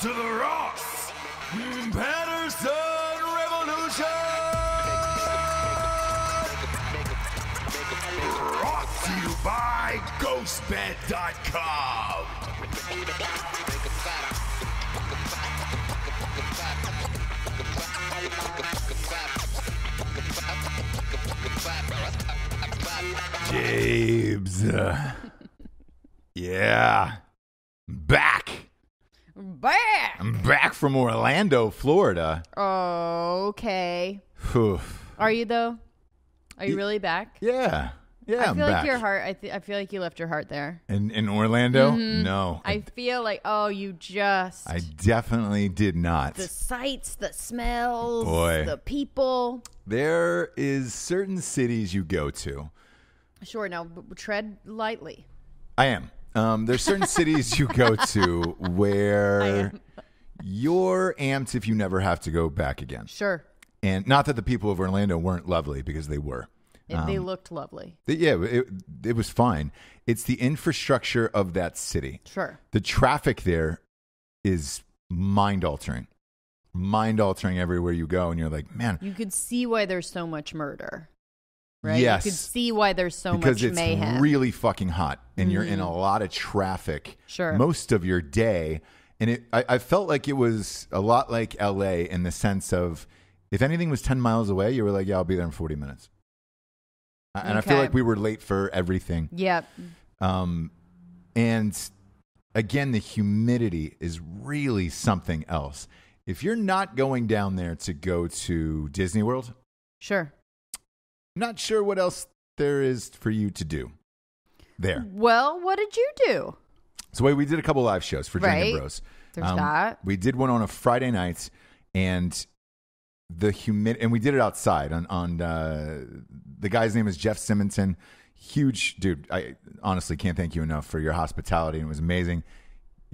to the Ross Patterson Revolution! Brought to you by GhostBed.com. James. yeah. Back. Back. I'm back from Orlando, Florida. Okay. Whew. Are you though? Are you really back? Yeah. Yeah, I I'm feel back. like your heart. I, th- I feel like you left your heart there. in, in Orlando? No. Mm-hmm. I feel like oh, you just I definitely did not. the sights, the smells, Boy. the people. There is certain cities you go to. Sure, now tread lightly. I am. Um, there's certain cities you go to where you're amped if you never have to go back again. Sure, And not that the people of Orlando weren't lovely because they were. It- they looked lovely. Th- Yeah, it, it was fine. It's the infrastructure of that city. Sure. The traffic there is mind altering, mind altering everywhere you go. And you're like, man, You could see why there's so much murder. Right? Yes. You could see why there's so because much it's mayhem. Mm-hmm. really fucking hot and you're in a lot of traffic Sure. most of your day. And it, I, I felt like it was a lot like LA in the sense of if anything was 10 miles away, you were like, yeah, I'll be there in 40 minutes. And I feel like we were late for everything. Yep. Um, and again, the humidity is really something else. If you're not going down there to go to Disney World, Sure. I'm not sure what else there is for you to do there. Well, what did you do? So wait, we did a couple live shows for Drinking Right. Bros. There's Um, that. We did one on a Friday night, and the humid and we did it outside on on uh, the guy's name is Jeff Simonson. Huge dude. I honestly can't thank you enough for your hospitality. and It was amazing.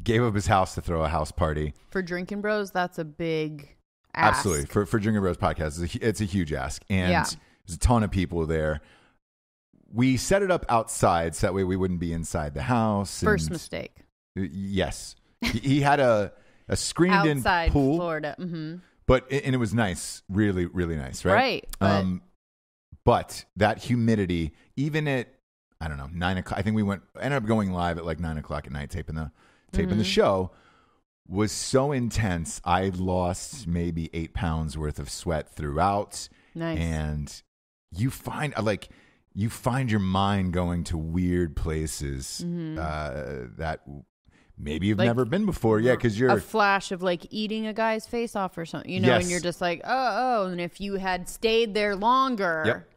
Gave up his house to throw a house party. For drinking bros, that's a big ask. Absolutely for for Drinking Bros podcast, it's a, hu- it's a huge ask, and Yeah. There's a ton of people there. We set it up outside so that way we wouldn't be inside the house. First and- mistake. Yes, he, he had a a screened in Outside pool, Florida. hmm but and it was nice, really, really nice, right? Right, but- um, but that humidity, even at I don't know nine o'clock. I think we went ended up going live at like nine o'clock at night, taping the taping Mm-hmm. the show. Was so intense. I lost maybe eight pounds worth of sweat throughout, Nice. and you find like you find your mind going to weird places uh, that maybe you've Mm-hmm. Like, never been before. Yeah, because you're a flash of like eating a guy's face off or something, you know, Yes. and you're just like, oh, oh. And if you had stayed there longer, Yep.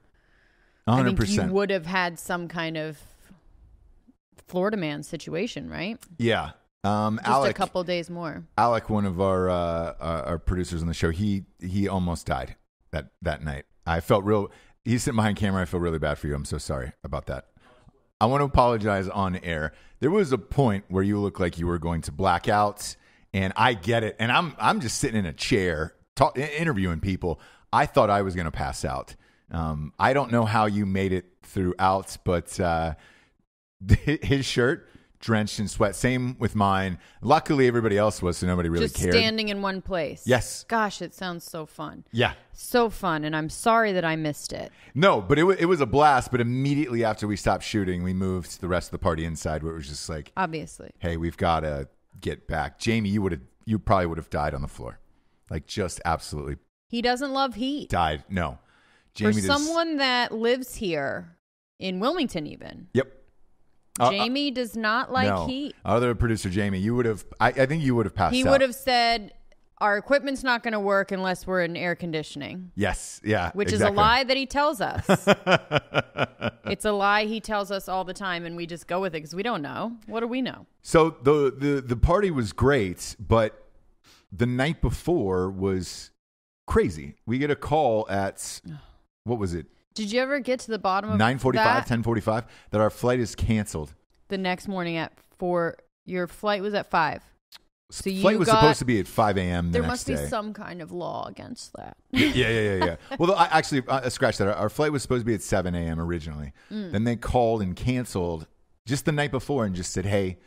I think you would have had some kind of Florida man situation, right? Yeah. Um, Just Alec, a couple days more. Alec, one of our uh, our our producers on the show, he he almost died that that night. I felt real. He's sitting behind camera. I feel really bad for you. I'm so sorry about that. I want to apologize on air. There was a point where you looked like you were going to black out, and I get it. And I'm I'm just sitting in a chair talk, interviewing people. I thought I was going to pass out. Um, I don't know how you made it throughout, but uh, his shirt drenched in sweat. Same with mine. Luckily, everybody else was, so nobody really just cared. standing in one place. Yes. Gosh, it sounds so fun. Yeah. So fun. And I'm sorry that I missed it. No, but it, wa- it was a blast. But immediately after we stopped shooting, we moved to the rest of the party inside where it was just like, Obviously. hey, we've got to get back. Jamie, you would have, you probably would have died on the floor. Like just absolutely He doesn't love heat. died. No. For Jamie does- someone that lives here in Wilmington, even, Yep. Uh, uh, Jamie does not like no. heat. Other producer Jamie, you would have, I, I think you would have passed He out. would have said, Our equipment's not going to work unless we're in air conditioning, Yes. Yeah. which exactly. is a lie that he tells us. it's a lie he tells us all the time, and we just go with it because we don't know. What do we know? So the the the party was great, but the night before was crazy. We get a call at what was it? Did you ever get to the bottom of 9:45, that? 10:45 that our flight is canceled. the next morning at four? Your flight was at five. So you flight was got- supposed to be at 5 a.m. the There must be day. some kind of law against that. yeah, yeah, yeah, yeah. well, I actually uh, scratch that. Our, flight was supposed to be at 7 a.m. originally. Mm. Then they called and canceled just the night before and just said, "Hey,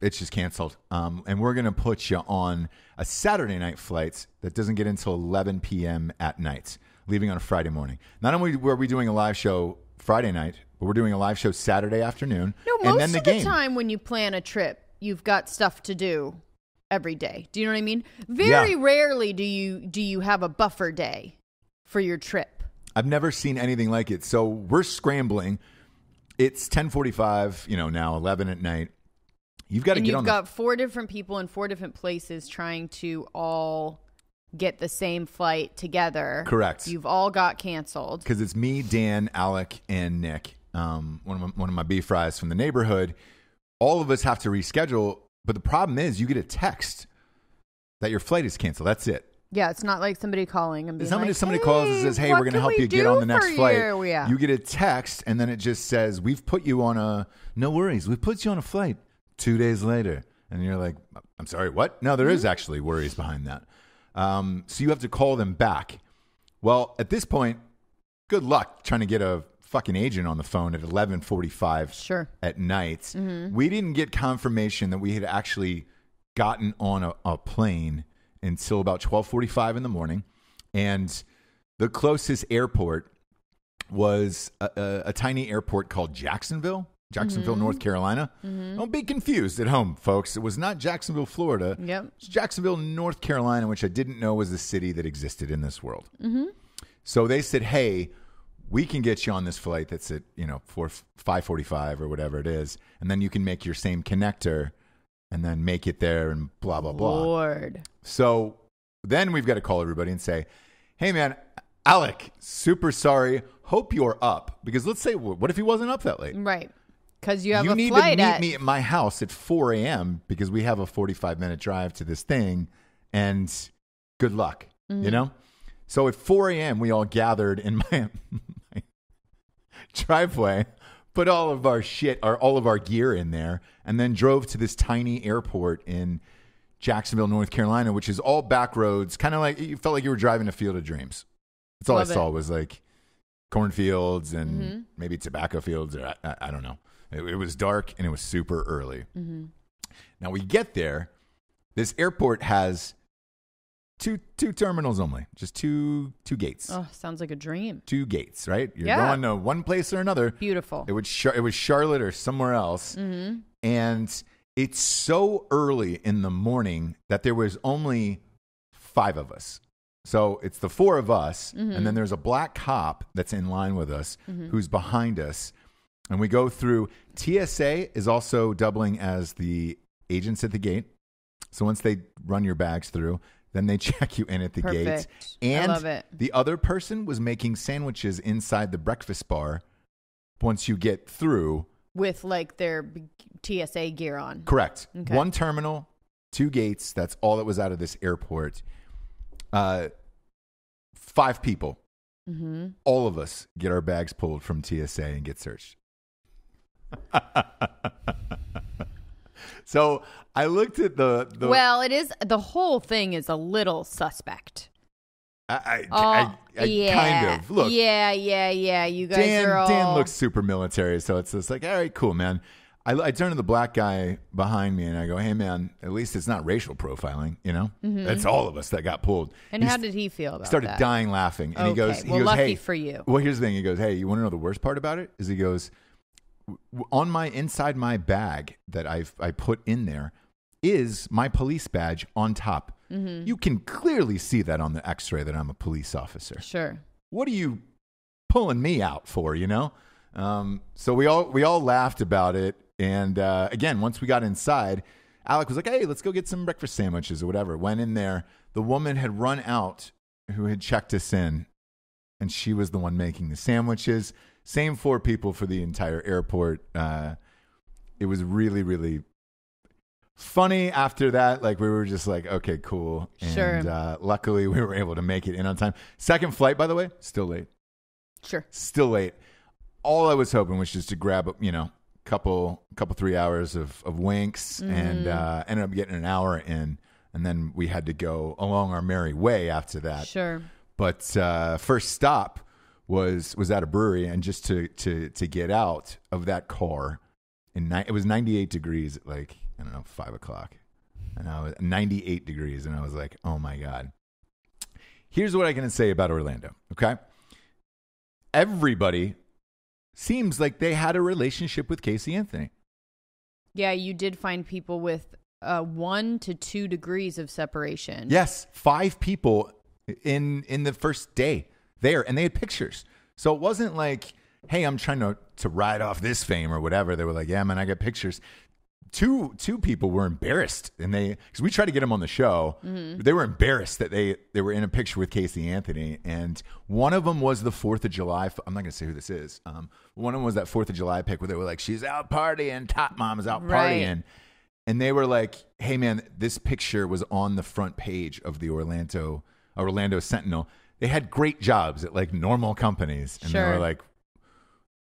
it's just canceled. Um, and we're gonna put you on a Saturday night flight that doesn't get until 11 p.m. at night, leaving on a Friday morning. Not only were we doing a live show Friday night, but we're doing a live show Saturday afternoon, No, most and then the of game. the time when you plan a trip, you've got stuff to do every day. Do you know what I mean? Very Yeah. rarely do you do you have a buffer day for your trip. I've never seen anything like it. So we're scrambling. It's 10:45, you know, now 11 at night. You've got to And get you've on got four different people in four different places trying to all get the same flight together. Correct. You've all got canceled. because it's me, Dan, Alec, and Nick. Um, one of my, one of my beef fries from the neighborhood. All of us have to reschedule, but the problem is, you get a text that your flight is canceled. That's it. Yeah, it's not like somebody calling and being Somebody like, somebody hey, calls and says, "Hey, we're going to help we you get on the next for flight." you? Yeah. You get a text, and then it just says, "We've put you on a no worries. We put you on a flight two days later." And you're like, "I'm sorry, what?" No, there is Mm-hmm. actually worries behind that. Um, so you have to call them back. Well, at this point, good luck trying to get a fucking agent on the phone at 11:45 Sure. at night. Mm-hmm. We didn't get confirmation that we had actually gotten on a, a plane until about 12:45 in the morning, and the closest airport was a, a, a tiny airport called Jacksonville, Jacksonville, Mm-hmm. North Carolina. Don't be confused at home, folks. It was not Jacksonville, Florida. Yep. It's Jacksonville, North Carolina, which I didn't know was a city that existed in this world. Mm-hmm. So they said, "Hey, we can get you on this flight that's at you know four five forty five or whatever it is, and then you can make your same connector, and then make it there and blah blah blah." Lord. So then we've got to call everybody and say, "Hey, man, Alec, super sorry. Hope you're up because let's say what if he wasn't up that late? Right. Because you have you a need to meet at me at my house at 4 a.m. because we have a 45 minute drive to this thing, and good luck, Mm-hmm. you know. So at 4 a.m. we all gathered in my, my driveway, put all of our shit, or all of our gear in there, and then drove to this tiny airport in Jacksonville, North Carolina, which is all back roads, kind of like you felt like you were driving a field of dreams. That's all Love I it. saw was like cornfields and Mm-hmm. maybe tobacco fields, or I, I, I don't know. It, it was dark and it was super early. Mm-hmm. Now we get there. This airport has two two terminals only, just two two gates, Oh, sounds like a dream. two gates. Right? You're Yeah. going to one place or another. Beautiful. It was Char- it was Charlotte or somewhere else, Mm-hmm. and it's so early in the morning that there was only five of us. So it's the four of us, Mm-hmm. and then there's a black cop that's in line with us who's behind us, and we go through. TSA is also doubling as the agents at the gate. So once they run your bags through, then they check you in at the gate. Perfect. I And love it. the other person was making sandwiches inside the breakfast bar once you get through. With like their TSA gear on. Correct. Okay. One terminal, two gates. That's all that was out of this airport. Uh, five people. Mm-hmm. All of us get our bags pulled from TSA and get searched. so I looked at the the. Well, it is the whole thing is a little suspect. I, I, Oh, I, I yeah. kind of look. Yeah, yeah, yeah. You guys Dan, are all. Dan looks super military, so it's just like, all right, cool, man. I, I turn to the black guy behind me and I go, hey, man, at least it's not racial profiling, you know? That's all of us that got pulled. Mm-hmm. and He how did he feel about started that? dying laughing, and he Okay, goes, he well, goes, lucky hey, for you. Well, here's the thing. He goes, hey, you want to know the worst part about it? Is he goes, "W- on my inside my bag that I've I put in there is my police badge on top. Mm-hmm. You can clearly see that on the X-ray that I'm a police officer Sure. what are you pulling me out for you know um, so we all we all laughed about it and uh, again once we got inside alec was like hey let's go get some breakfast sandwiches or whatever went in there the woman had run out who had checked us in and she was the one making the sandwiches same four people for the entire airport. Uh, it was really really funny after that. Like we were just like okay cool. And Sure. uh, luckily we were able to make it in on time. Second flight by the way still late. Sure. still late. All i was hoping was just to grab a you know couple couple three hours of, of winks and uh, ended up getting an hour in. And then we had to go along our merry way after that. Sure. but uh, first stop was was at a brewery, and just to to to get out of that car, and ni- it was 98 degrees at like I don't know five o'clock, and I was 98 degrees, and I was like, oh my god. Here's what I can say about Orlando. Okay, everybody seems like they had a relationship with Casey Anthony. Yeah, you did find people with uh, one to two degrees of separation. Yes, five people in in the first day there, and they had pictures. So it wasn't like, hey, I'm trying to to ride off this fame or whatever. They were like, yeah, man, I got pictures. Two two people were embarrassed, and they because we tried to get them on the show. They were embarrassed that they they were in a picture with Casey Anthony, and one of them was the Fourth of July. I'm not going to say who this is. Um, one of them was that Fourth of July pic where they were like, she's out partying, Tot Mom is out Right. partying, and they were like, "Hey, man, this picture was on the front page of the Orlando Orlando Sentinel. They had great jobs at like normal companies, and they were like,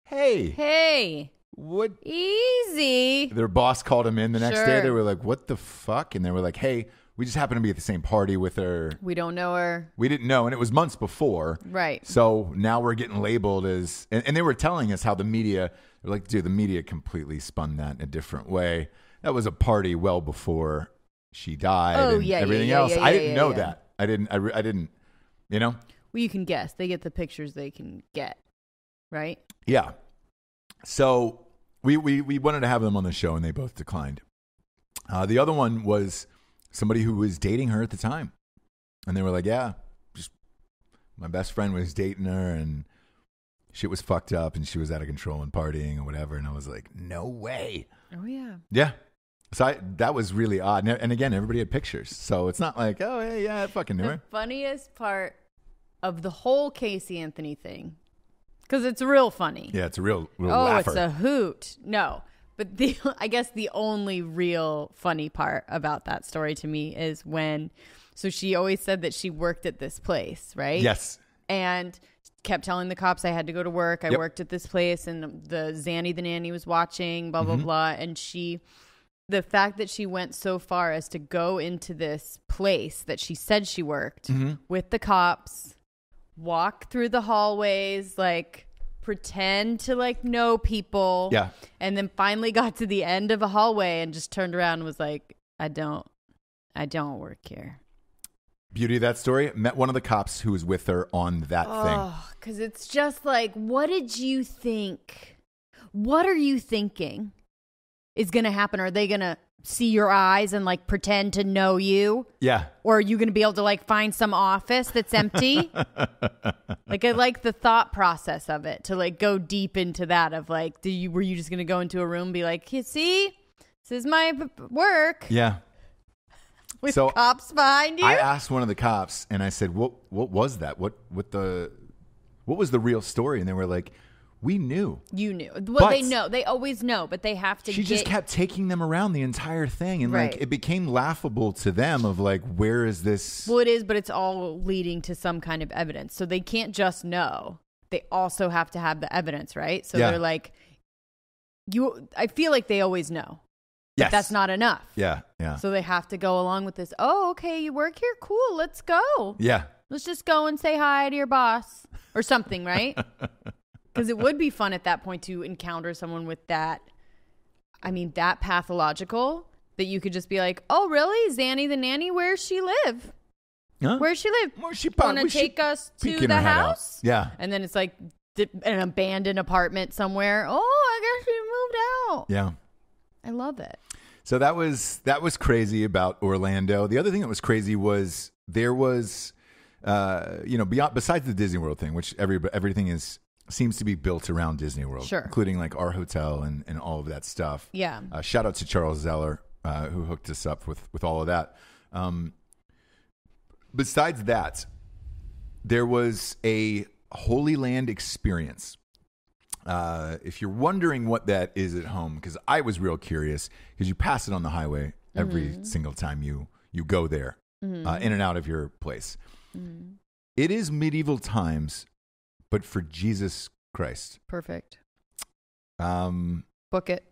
"Hey, Hey, what?" easy. Their boss called them in the next day. Sure. They were like, "What the fuck?" And they were like, "Hey, we just happened to be at the same party with her. We don't know her. We didn't know, and it was months before." Right. So now we're getting labeled as, and, and they were telling us how the media, they're like, dude, the media completely spun that in a different way. That was a party well before she died Oh, and yeah, yeah, everything yeah, else. yeah, I yeah, didn't yeah, know yeah. that. I didn't, I, re- I didn't, you know? Well, you can guess. They get the pictures they can get, right? Yeah. So we, we, we wanted to have them on the show and they both declined. Uh, the other one was somebody who was dating her at the time. And they were like, yeah, just my best friend was dating her and shit was fucked up and she was out of control and partying or whatever. And I was like, no way. Oh yeah. Yeah. So I, that was really odd. And, again, everybody had pictures. So it's not like, oh, yeah, yeah, I fucking knew The her. funniest part of the whole Casey Anthony thing, because it's real funny. Yeah, it's a real, real oh, laugher. it's a hoot. No, but the I guess the only real funny part about that story to me is when. So she always said that she worked at this place, right? yes. and kept telling the cops I had to go to work. I Yep. worked at this place, and the Zanny the nanny was watching. Blah blah Mm-hmm. blah. And she, the fact that she went so far as to go into this place that she said she worked Mm-hmm. with the cops, walk through the hallways, like pretend to like know people, Yeah. and then finally got to the end of a hallway and just turned around and was like, "I don't, I don't work here." Beauty of that story. Met one of the cops who was with her on that thing. Oh, because it's just like, what did you think? What are you thinking is going to happen? Are they going to see your eyes and like pretend to know you? Yeah. Or are you going to be able to like find some office that's empty? like, I like the thought process of it to like go deep into that of like, do you, were you just going to go into a room and be like, you see, this is my work Yeah. with So, cops behind you? I asked one of the cops and I said, "What what was that? What what the what was the real story?" And they were like, "We knew." you knew. Well, they know. They always know, but they have to She get just kept taking them around the entire thing and like it became laughable to them of like where is this Well, it is, but it's all leading to some kind of evidence. So they can't just know. They also have to have the evidence, right? So Yeah. they're like, you. I feel like they always know. Yes. That's not enough. Yeah, yeah. So they have to go along with this. Oh, okay, you work here. Cool. Let's go. yeah. Let's just go and say hi to your boss or something, right? Because it would be fun at that point to encounter someone with that. I mean, that pathological that you could just be like, "Oh, really, Zanny the nanny? Where's she live? Huh? Where's she live? Where's she Want to we should take us to in the her out. house? Yeah. And then it's like an abandoned apartment somewhere. Oh, I guess she moved out. Yeah. I love it. So that was that was crazy about Orlando. The other thing that was crazy was there was, uh, you know, beyond besides the Disney World thing, which every everything is seems to be built around Disney World, Sure. including like our hotel and and all of that stuff. Yeah. Uh, shout out to Charles Zeller uh, who hooked us up with with all of that. Um, besides that, there was a Holy Land experience. Uh, if you're wondering what that is at home, because I was real curious, because you pass it on the highway every single time you you go there, uh, in and out of your place. It is medieval times, but for Jesus Christ. Perfect. Um, Book it.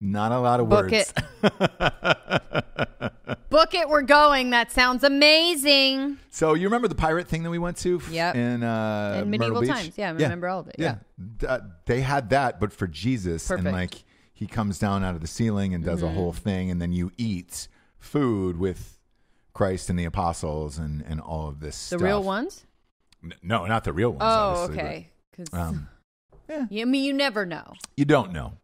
not a lot of Book words. Book it. We're going. That sounds amazing. So you remember the pirate thing that we went to? Yep. In, uh, In medieval Beach? times. Yeah, I remember all of it. Yeah. Th- uh, they had that, but for Jesus, Perfect. and like he comes down out of the ceiling and does a whole thing, and then you eat food with Christ and the apostles and and all of this. The stuff. real ones? No, not the real ones. Oh, okay. 'Cause- um, yeah. I mean, you never know. you don't know.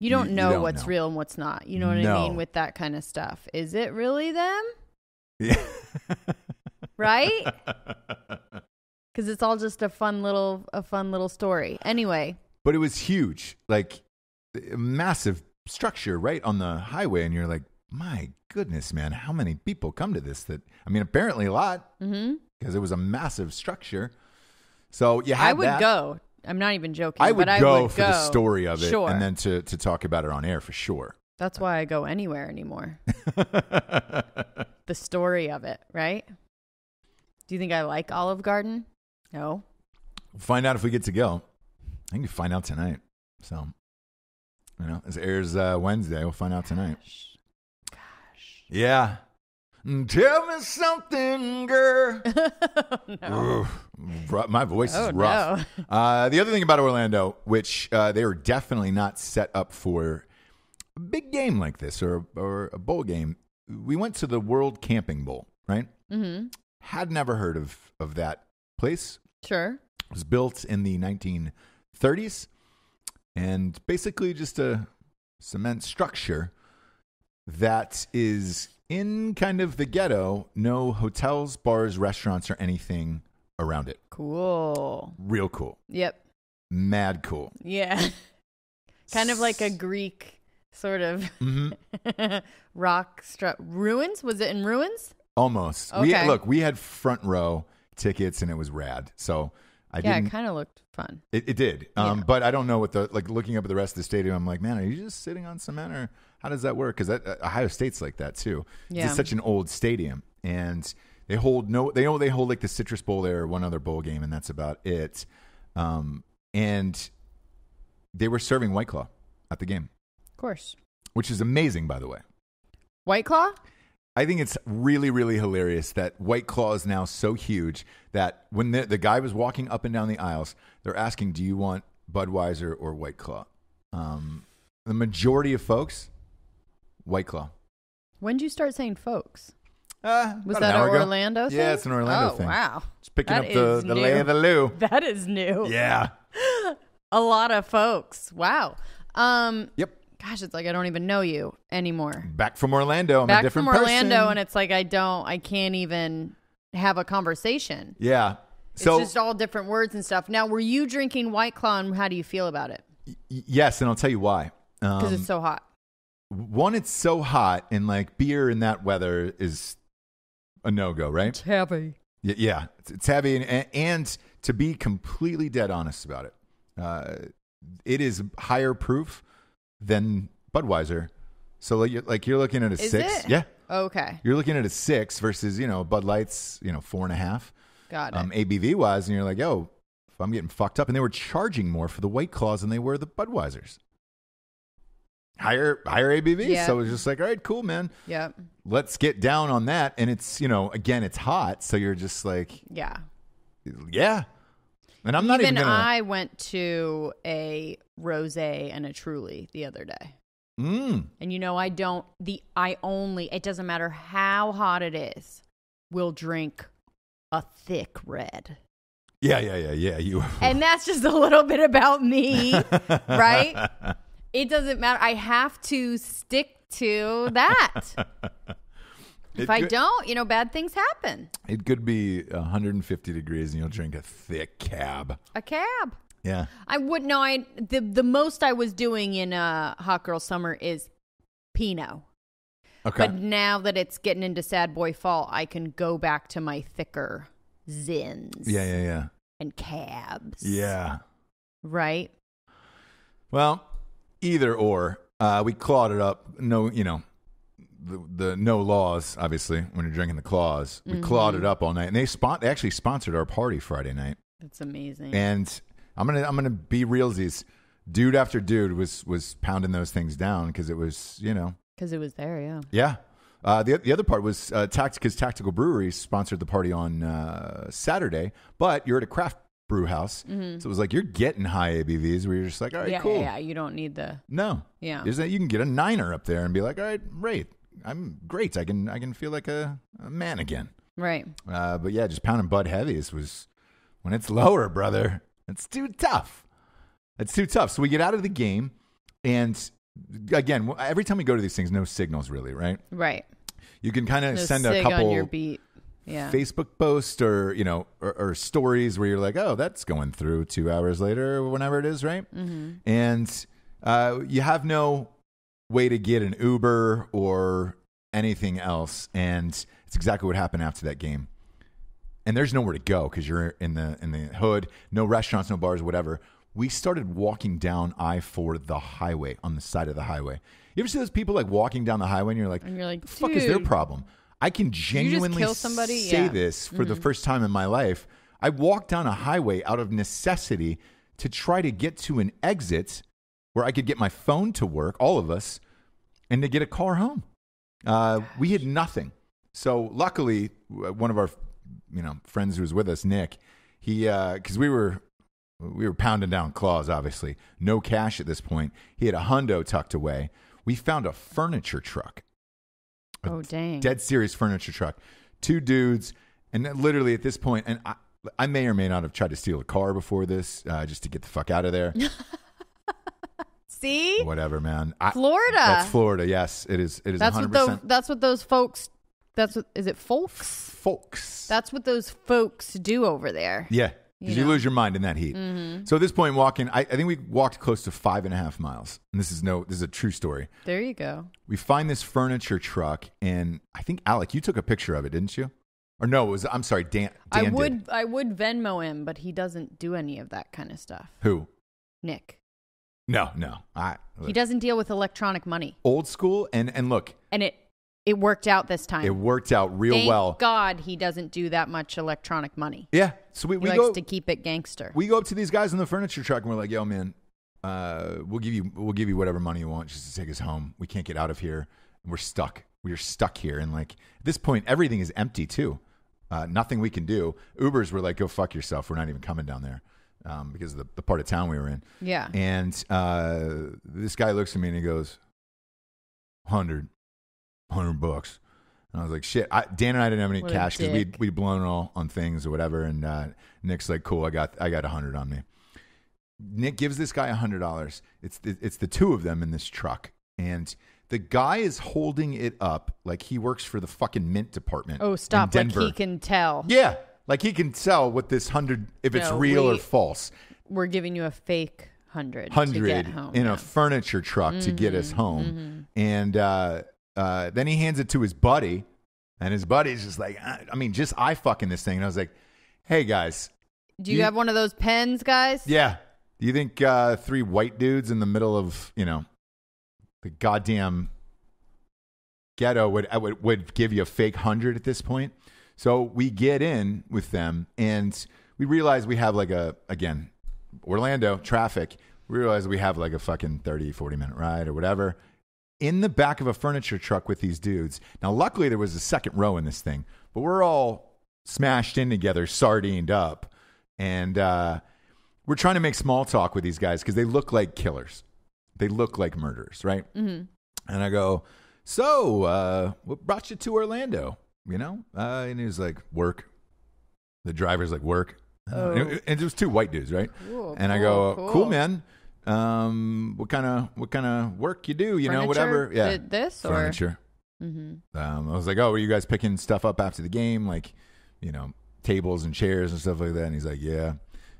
You don't You- you know don't what's know. real and what's not. You know what I mean with that kind of stuff. Is it really them? Yeah. Right? Because it's all just a fun little a fun little story. Anyway, but it was huge, like a massive structure right on the highway, and you're like, my goodness, man, how many people come to this? That I mean, apparently a lot hmm because it was a massive structure. So you had I would that. go. I'm not even joking. I would but I go would for the story of it, Sure. and then to to talk about it on air for sure. That's why I go anywhere anymore. the story of it, right? Do you think I like Olive Garden? No. find out if we get to go. I think we find out tonight. So, you know, this airs uh, Wednesday. We'll find out tonight. Gosh. Yeah. Mm, Tell me something, girl. no. Oof. My voice Oh, is rough. Uh, the other thing about Orlando, which uh, they were definitely not set up for a big game like this or or a bowl game. We went to the World Camping Bowl, right? Mm-hmm. Had never heard of of that place. Sure. It was built in the 1930s and basically just a cement structure that is in kind of the ghetto. No hotels, bars, restaurants, or anything around it. Cool. Real cool. Yep. Mad cool. Yeah. kind of like a Greek sort of hmm rock stru- ruins. Was it in ruins? Almost. We Okay. look. We had front row tickets, and it was rad. So I yeah, it kind of looked fun. It, it did. Um, Yeah. But I don't know what the like looking up at the rest of the stadium. I'm like, man, are you just sitting on cement or how does that work? Because uh, Ohio State's like that too. Yeah. It's such an old stadium, and they hold no. They they hold like the Citrus Bowl there, or one other bowl game, and that's about it. Um, and they were serving White Claw at the game, Of course. which is amazing, by the way. White Claw? I think it's really, really hilarious that White Claw is now so huge that when the, the guy was walking up and down the aisles, they're asking, "Do you want Budweiser or White Claw?" Um, the majority of folks, White Claw. When did you start saying folks? Uh, Was that an. Orlando thing? Yeah, it's an Orlando oh, thing. wow. Just picking That up the, the lay of the loo. That is new. Yeah. A lot of folks. Wow. Um Yep. gosh, it's like I don't even know you anymore. Back from Orlando. I'm a Back different from Orlando person. and it's like I don't I can't even have a conversation. yeah. So it's just all different words and stuff. Now, were you drinking White Claw and how do you feel about it? y- yes, and I'll tell you why. Because Um, it's so hot. One, it's so hot, and like beer in that weather is a no go, right? It's heavy. Y- Yeah, it's, it's heavy, and, and to be completely dead honest about it, uh, it is higher proof than Budweiser. So like you're, like you're looking at a Is six, it? yeah, Okay. you're looking at a six versus you know Bud Light's you know four and a half Got it. um, ABV wise, and you're like, yo, if I'm getting fucked up, and they were charging more for the White Claws than they were the Budweisers. Higher higher ABV, Yeah. so it was just like, all right, cool, man yep. let's get down on that. And it's, you know, again, it's hot. So you're just like, Yeah. yeah. And I'm not even even to. I went to a rose and a truly the other day. Mm, And you know, I don't the I only it doesn't matter how hot it is, will drink a thick red. yeah, yeah, yeah, yeah. You. And that's just a little bit about me, right? It doesn't matter. I have to stick to that. If I don't, you know, bad things happen. It could be 150 degrees and you'll drink a thick cab. A cab. Yeah. I would know. I the the most I was doing in uh, hot girl summer is Pinot. Okay. But now that it's getting into sad boy fall, I can go back to my thicker zins yeah, yeah, yeah. and cabs. Yeah. Right? Well, either or. Uh, we clawed it up. No, you know, the, the no laws, obviously, when you're drinking the claws. We clawed Mm-hmm. it up all night. And they, spon- they actually sponsored our party Friday night. That's amazing. And I'm gonna I'm gonna be realsies. Dude after dude was was pounding those things down because it was you know Because it was there, yeah. yeah. Uh, the the other part was uh, Tactica's Tactical Brewery sponsored the party on uh, Saturday, but you're at a craft brew house. So it was like you're getting high ABVs where you're just like, all right, Mm-hmm. yeah, cool. yeah, yeah. You don't need the. No, Yeah. is that you can get a niner up there and be like, all right, great, I'm great. I can I can feel like a, a man again. Right. Uh, but yeah, just pounding Bud heavies was when it's lower, brother. It's too tough. It's too tough. So we get out of the game, and again, every time we go to these things, no signals really, right? Right. You can kind of No send a couple on your beat. Yeah. Facebook post or you know or, or stories where you're like, oh, that's going through two hours later or whenever it is, right? Mm-hmm. And uh, you have no way to get an Uber or anything else, and it's exactly what happened after that game. And there's nowhere to go because you're in the in the hood, no restaurants, no bars, whatever. We started walking down I four, the highway on the side of the highway. You ever see those people like walking down the highway and you're like, And you're like, the fuck is their problem? I can genuinely say Yeah. Mm-hmm. this for the first time in my life. I walked down a highway out of necessity to try to get to an exit where I could get my phone to work, all of us, and to get a car home. Uh, we had nothing. So luckily, one of our you know friends who was with us, Nick, he because we were we were pounding down claws. Obviously, no cash at this point. He had a hundo tucked away. We found a furniture truck Oh dang. dead serious furniture truck. Two dudes, and literally at this point, and I, I may or may not have tried to steal a car before this, uh, just to get the fuck out of there. See, Whatever, man. I, Florida. That's Florida. Yes, it is. It is. That's 100% what those. That's what those folks. That's what is it, folks? folks. That's what those folks do over there. yeah, because you, You lose your mind in that heat. Mm-hmm. So at this point, walking, I, I think we walked close to five and a half miles. And this is no, this is a true story. There you go. We find this furniture truck, and I think Alec, you took a picture of it, didn't you? Or no, it was. I'm sorry, Dan. Dan I did. would. I would Venmo him, but he doesn't do any of that kind of stuff. Who? Nick. No, no. I He doesn't deal with electronic money, old school, and and look, and it it worked out this time. It worked out real Thank well. God he doesn't do that much electronic money. Yeah. So we, He we likes go to keep it gangster. we go up to these guys in the furniture truck and we're like, "Yo, man, uh, we'll give you we'll give you whatever money you want just to take us home. We can't get out of here. We're stuck. We're stuck here." And like at this point, everything is empty too. Uh, nothing we can do. Ubers were like, "Go fuck yourself. We're not even coming down there." Um, because of the, the part of town we were in. yeah. And uh, this guy looks at me and he goes, 100, 100 bucks. And I was like, shit. I, Dan and I didn't have any What cash because we'd, we'd blown it all on things or whatever. And uh, Nick's like, cool, I got, I got a 100 on me. Nick gives this guy a $100. It's the, it's the two of them in this truck. And the guy is holding it up like he works for the fucking mint department. Oh, stop! Like he can tell. Yeah. Like he can tell what this 100, if it's No, real or false We're giving you a fake hundred. hundred in a furniture truck to get Mm-hmm, us home, and uh, uh, then he hands it to his buddy, and his buddy's just like, I I mean, just I fucking this thing, and I was like, hey guys, Do you, you- have one of those pens, guys? yeah, do you think uh, three white dudes in the middle of you know the goddamn ghetto would uh, would, would give you a fake hundred at this point? So we get in with them, and we realize we have like a again Orlando traffic. We realize we have like a fucking 30, 40 minute ride or whatever in the back of a furniture truck with these dudes. Now, luckily, there was a second row in this thing, but we're all smashed in together, sardined up, and uh, we're trying to make small talk with these guys because they look like killers. They look like murderers, right? Mm-hmm. And I go, "So, uh, what brought you to Orlando?" You know, uh, and he was like, "Work." The driver's like, "Work." Uh, Oh. and it- and it was two white dudes, right? Cool, and I go, cool. "Cool, man. Um, what kind of what kind of work you do? You know, whatever. Yeah, Did this or furniture." Mm-hmm. Um, I was like, "Oh, were you guys picking stuff up after the game, like, you know, tables and chairs and stuff like that?" And he's like, "Yeah."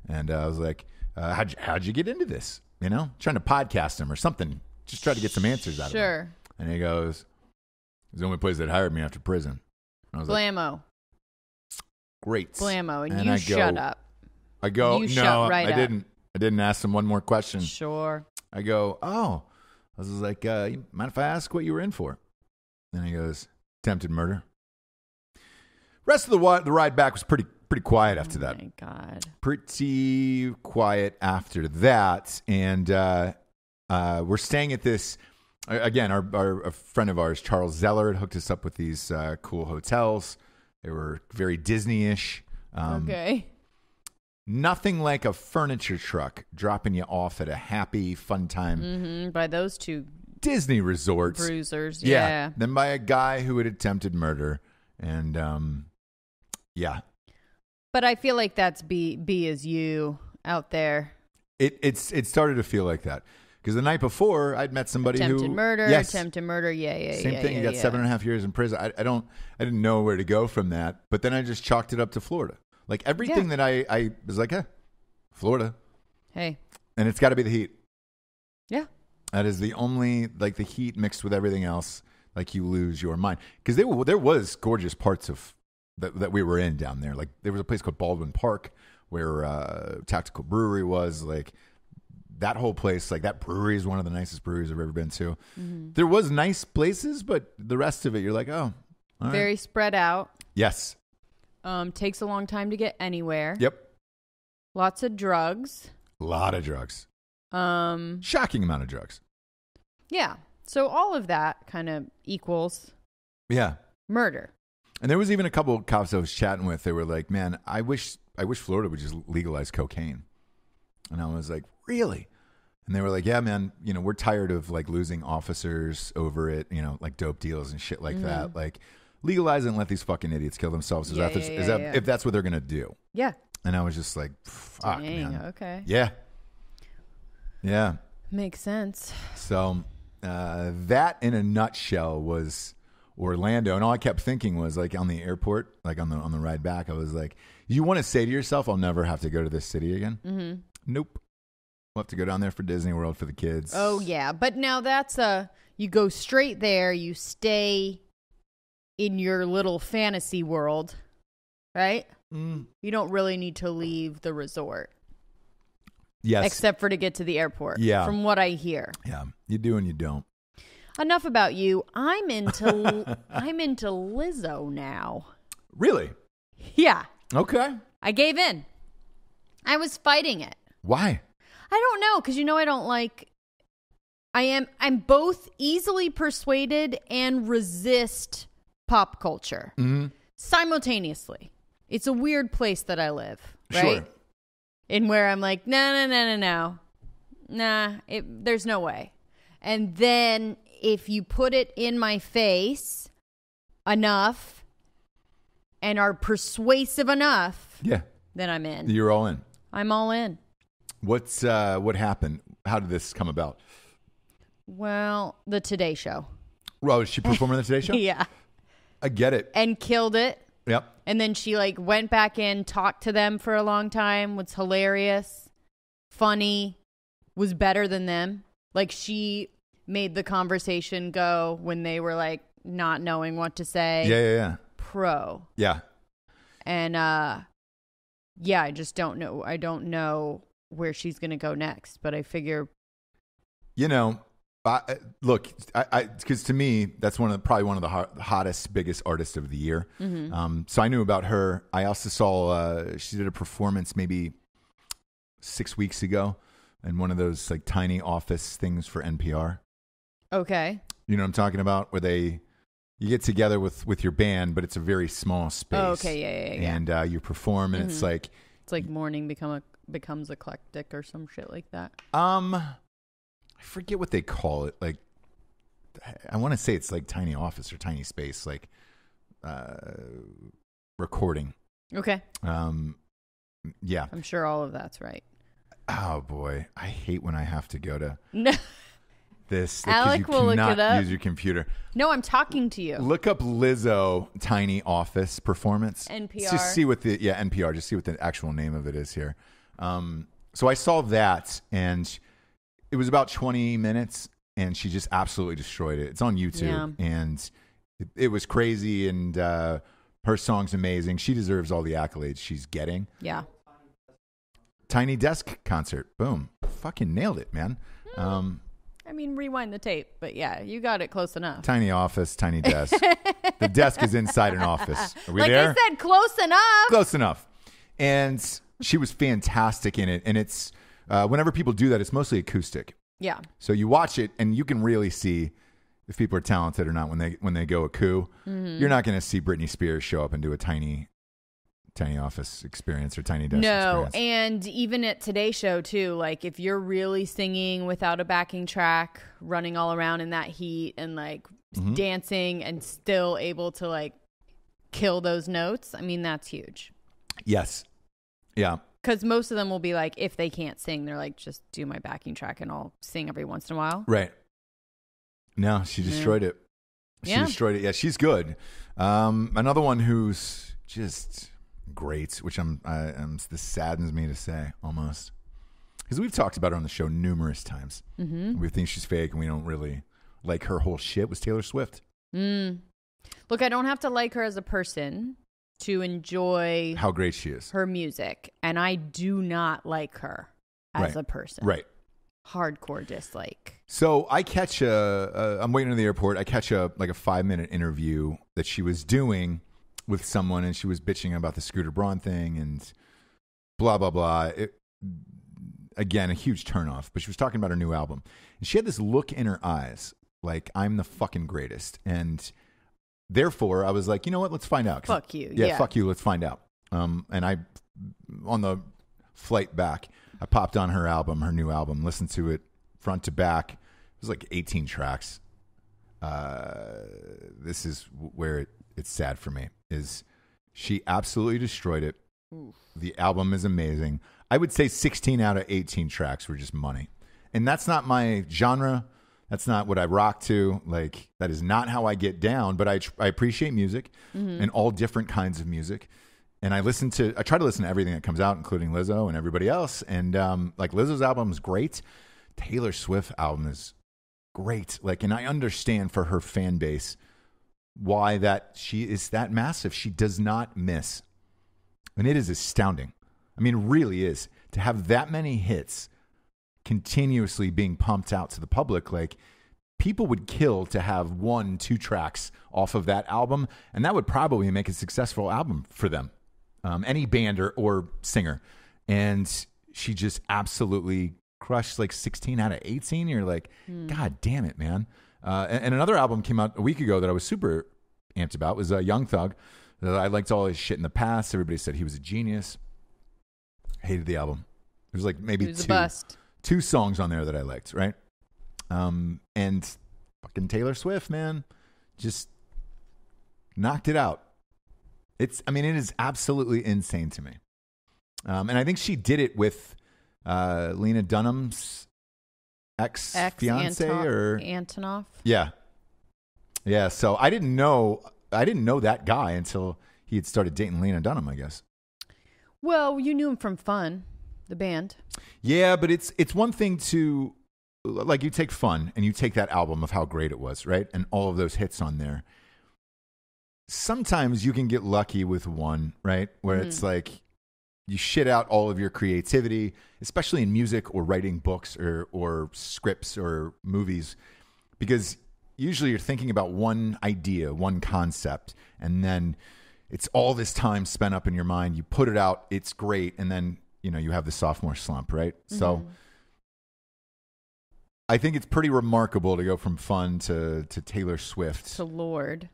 And uh, I was like, uh, "How'd you, how'd you get into this? You know, trying to podcast him or something, just try to get some answers out of him." Sure. And he goes, "It's the only place that hired me after prison." And I was like, Blammo. "Great, Blammo. And, And you I shut go, up. I go, You "No, right I up." didn't. Didn't ask him one more question." Sure. I go, oh. I was like, uh, you mind if I ask what you were in for? And he goes, attempted murder. Rest of the wa- the ride back was pretty pretty quiet after oh that. my God. Pretty quiet after that, and uh, uh, we're staying at this. Again, our, our a friend of ours, Charles Zeller, had hooked us up with these uh, cool hotels. They were very Disney-ish. Um, okay. Nothing like a furniture truck dropping you off at a happy, fun time Mm, by those two Disney resorts. bruisers. Yeah. Yeah. Than by a guy who had attempted murder. And um, yeah, But I feel like that's B B is you out there. it it's it started to feel like that because the night before I'd met somebody Attempted who murder, yes, attempted murder. Yeah, yeah, same yeah, thing. Yeah, you got yeah. seven and a half years in prison. I, I don't I didn't know where to go from that, but then I just chalked it up to Florida. Like everything Yeah. that I I was like, eh, Florida, Hey, and it's got to be the heat. yeah. That is the only like the heat mixed with everything else. Like you lose your mind because there were- there was gorgeous parts of that that we were in down there. Like there was a place called Baldwin Park where uh, Tactical Brewery was. Like that whole place, like that brewery is one of the nicest breweries I've ever been to. Mm-hmm. There was nice places, but the rest of it, you're like, oh, all right. Very spread out. yes, Um, takes a long time to get anywhere. yep, Lots of drugs. a lot of drugs, Um, shocking amount of drugs. yeah. So all of that kind of equals Yeah, murder. And there was even a couple of cops I was chatting with. They were like, "Man, I wish I wish Florida would just legalize cocaine." And I was like, "Really?" And they were like, "Yeah, man. You know, we're tired of like losing officers over it. You know, like dope deals and shit like that. Like, legalize it and let these fucking idiots kill themselves. Is Yeah, that, yeah, is yeah, that yeah. if that's what they're gonna do?" Yeah. And I was just like, "Fuck, Dang. man. Okay. Yeah, yeah." Makes sense. So uh, that, in a nutshell, was Orlando. And all I kept thinking was like on the airport, like on the on the ride back, I was like, "You want to say to yourself, I'll never have to go to this city again?" Mm-hmm. Nope. We'll have to go down there for Disney World for the kids. Oh yeah, but now that's a you go straight there. You stay in your little fantasy world, right? Mm, You don't really need to leave the resort yes. except for to get to the airport. Yeah. from what I hear. yeah, you do and you don't. Enough about you. I'm into I'm into Lizzo now. Really? Yeah, Okay. I gave in. I was fighting it. Why? I don't know because you know I don't like. I am. I'm both easily persuaded and resist pop culture hmm simultaneously. It's a weird place that I live, right? Sure. In where I'm like, no, no, no, no, no, nah. It, there's no way. And then if you put it in my face enough and are persuasive enough, Yeah, then I'm in. you're all in. I'm all in. What's uh, what happened? How did this come about? Well, the Today Show. Well, was she performed on the Today Show. Yeah. I get it. And killed it. Yep. And then she like went back in, talked to them for a long time, was hilarious, funny, was better than them. Like she made the conversation go when they were like not knowing what to say. Yeah, yeah, yeah. Pro. Yeah. And uh yeah, I just don't know. I don't know where she's going to go next, but I figure You know, I, I- look, I because to me that's one of the, probably one of the hot, hottest, biggest artists of the year. Mm-hmm. Um, so I knew about her. I also saw uh, she did a performance maybe six weeks ago in one of those like tiny office things for NPR. okay. You know what I'm talking about, where they you get together with with your band, but it's a very small space. Oh, okay, yeah, yeah, yeah. And uh, you perform, and it's Mhm. like It's like morning become a, becomes eclectic or some shit like that. Um, I forget what they call it. Like, I want to say it's like tiny office or tiny space, like uh, recording. Okay. Um, yeah. I'm sure all of that's right. Oh boy, I hate when I have to go to No, this. like, Alec you will look it up. Use your computer. no, I'm talking to you. Look up Lizzo tiny office performance. NPR. Just see what the yeah NPR. Just see what the actual name of it is here. Um, so I saw that, and it was about 20 minutes, and she just absolutely destroyed it. It's on YouTube, and it, it was crazy. And uh, her song's amazing. She deserves all the accolades she's getting. Yeah. Tiny Desk concert, boom, fucking nailed it, man. Hmm. Um, I mean, rewind the tape, but yeah, you got it close enough. tiny office, tiny desk. the desk is inside an office. Are we like there? I said, close enough. close enough. And she was fantastic in it. And it's uh, whenever people do that, it's mostly acoustic. Yeah. So you watch it, and you can really see if people are talented or not when they when they go a coup. Mm-hmm. You're not going to see Britney Spears show up and do a tiny Tiny Office experience or Tiny Desk No, experience. and even at today's show too, like if you're really singing without a backing track, running all around in that heat and like Mm-hmm. dancing and still able to like kill those notes, I mean that's huge. yes. Yeah. Cuz most of them will be like if they can't sing, they're like just do my backing track and I'll sing every once in a while. Right. No, she destroyed it. She Yeah. destroyed it. Yeah, she's good. Um, another one who's just great, which I'm, I, I'm this saddens me to say almost, because we've talked about her on the show numerous times. Mhm. We think she's fake, and we don't really like her whole shit. Was Taylor Swift? Mm. Look, I don't have to like her as a person to enjoy How great she is. her music, and I do not like her as Right. a person. Right. Hardcore dislike. So I catch a. I'm waiting in the airport. I catch a like a five minute interview that she was doing with someone, and she was bitching about the Scooter Braun thing and blah blah blah. It, again, a huge turnoff. But she was talking about her new album, and she had this look in her eyes, like I'm the fucking greatest, and therefore I was like, you know what? Let's find out. Fuck you. yeah, Yeah. fuck you. Let's find out. Um, and I, on the flight back, I popped on her album, her new album, listened to it front to back. It was like 18 tracks. Uh, this is where it, it's sad for me. Is she absolutely destroyed it? The album is amazing. I would say 16 out of 18 tracks were just money, and that's not my genre. That's not what I rock to. Like that is not how I get down. But I tr- I appreciate music and all different kinds of music. And I listen to I try to listen to everything that comes out, including Lizzo and everybody else. And um, like Lizzo's album is great. Taylor Swift album is great. Like, and I understand for her fan base why that she is that massive. She does not miss, and it is astounding. I mean, really is to have that many hits continuously being pumped out to the public. Like, people would kill to have one, two tracks off of that album, and that would probably make a successful album for them, um, any band or, or singer. And she just absolutely crushed like 16 out of 18. You're like, God damn it, man. Uh, and, and another album came out a week ago that I was super amped about was uh, Young Thug. Uh, I liked all his shit in the past. Everybody said he was a genius. Hated the album. There's like maybe It was two a bust. Two songs on there that I liked, right? Um, and fucking Taylor Swift, man, just knocked it out. It's, I mean, it is absolutely insane to me. Um, and I think she did it with uh, Lena Dunham's ex fiance, Anto- or Antonoff. yeah, yeah. So I didn't know, I didn't know that guy until he had started dating Lena Dunham, I guess. Well, you knew him from Fun, the band. Yeah, but it's it's one thing to like you take fun and you take that album of how great it was, right? And all of those hits on there. Sometimes you can get lucky with one, right? Where it's mm-hmm. like you shit out all of your creativity, especially in music or writing books or or scripts or movies because usually you're thinking about one idea, one concept, and then it's all this time spent up in your mind. You put it out, it's great, and then you know you have the sophomore slump, right? So I think it's pretty remarkable to go from fun to to Taylor Swift. to Lorde.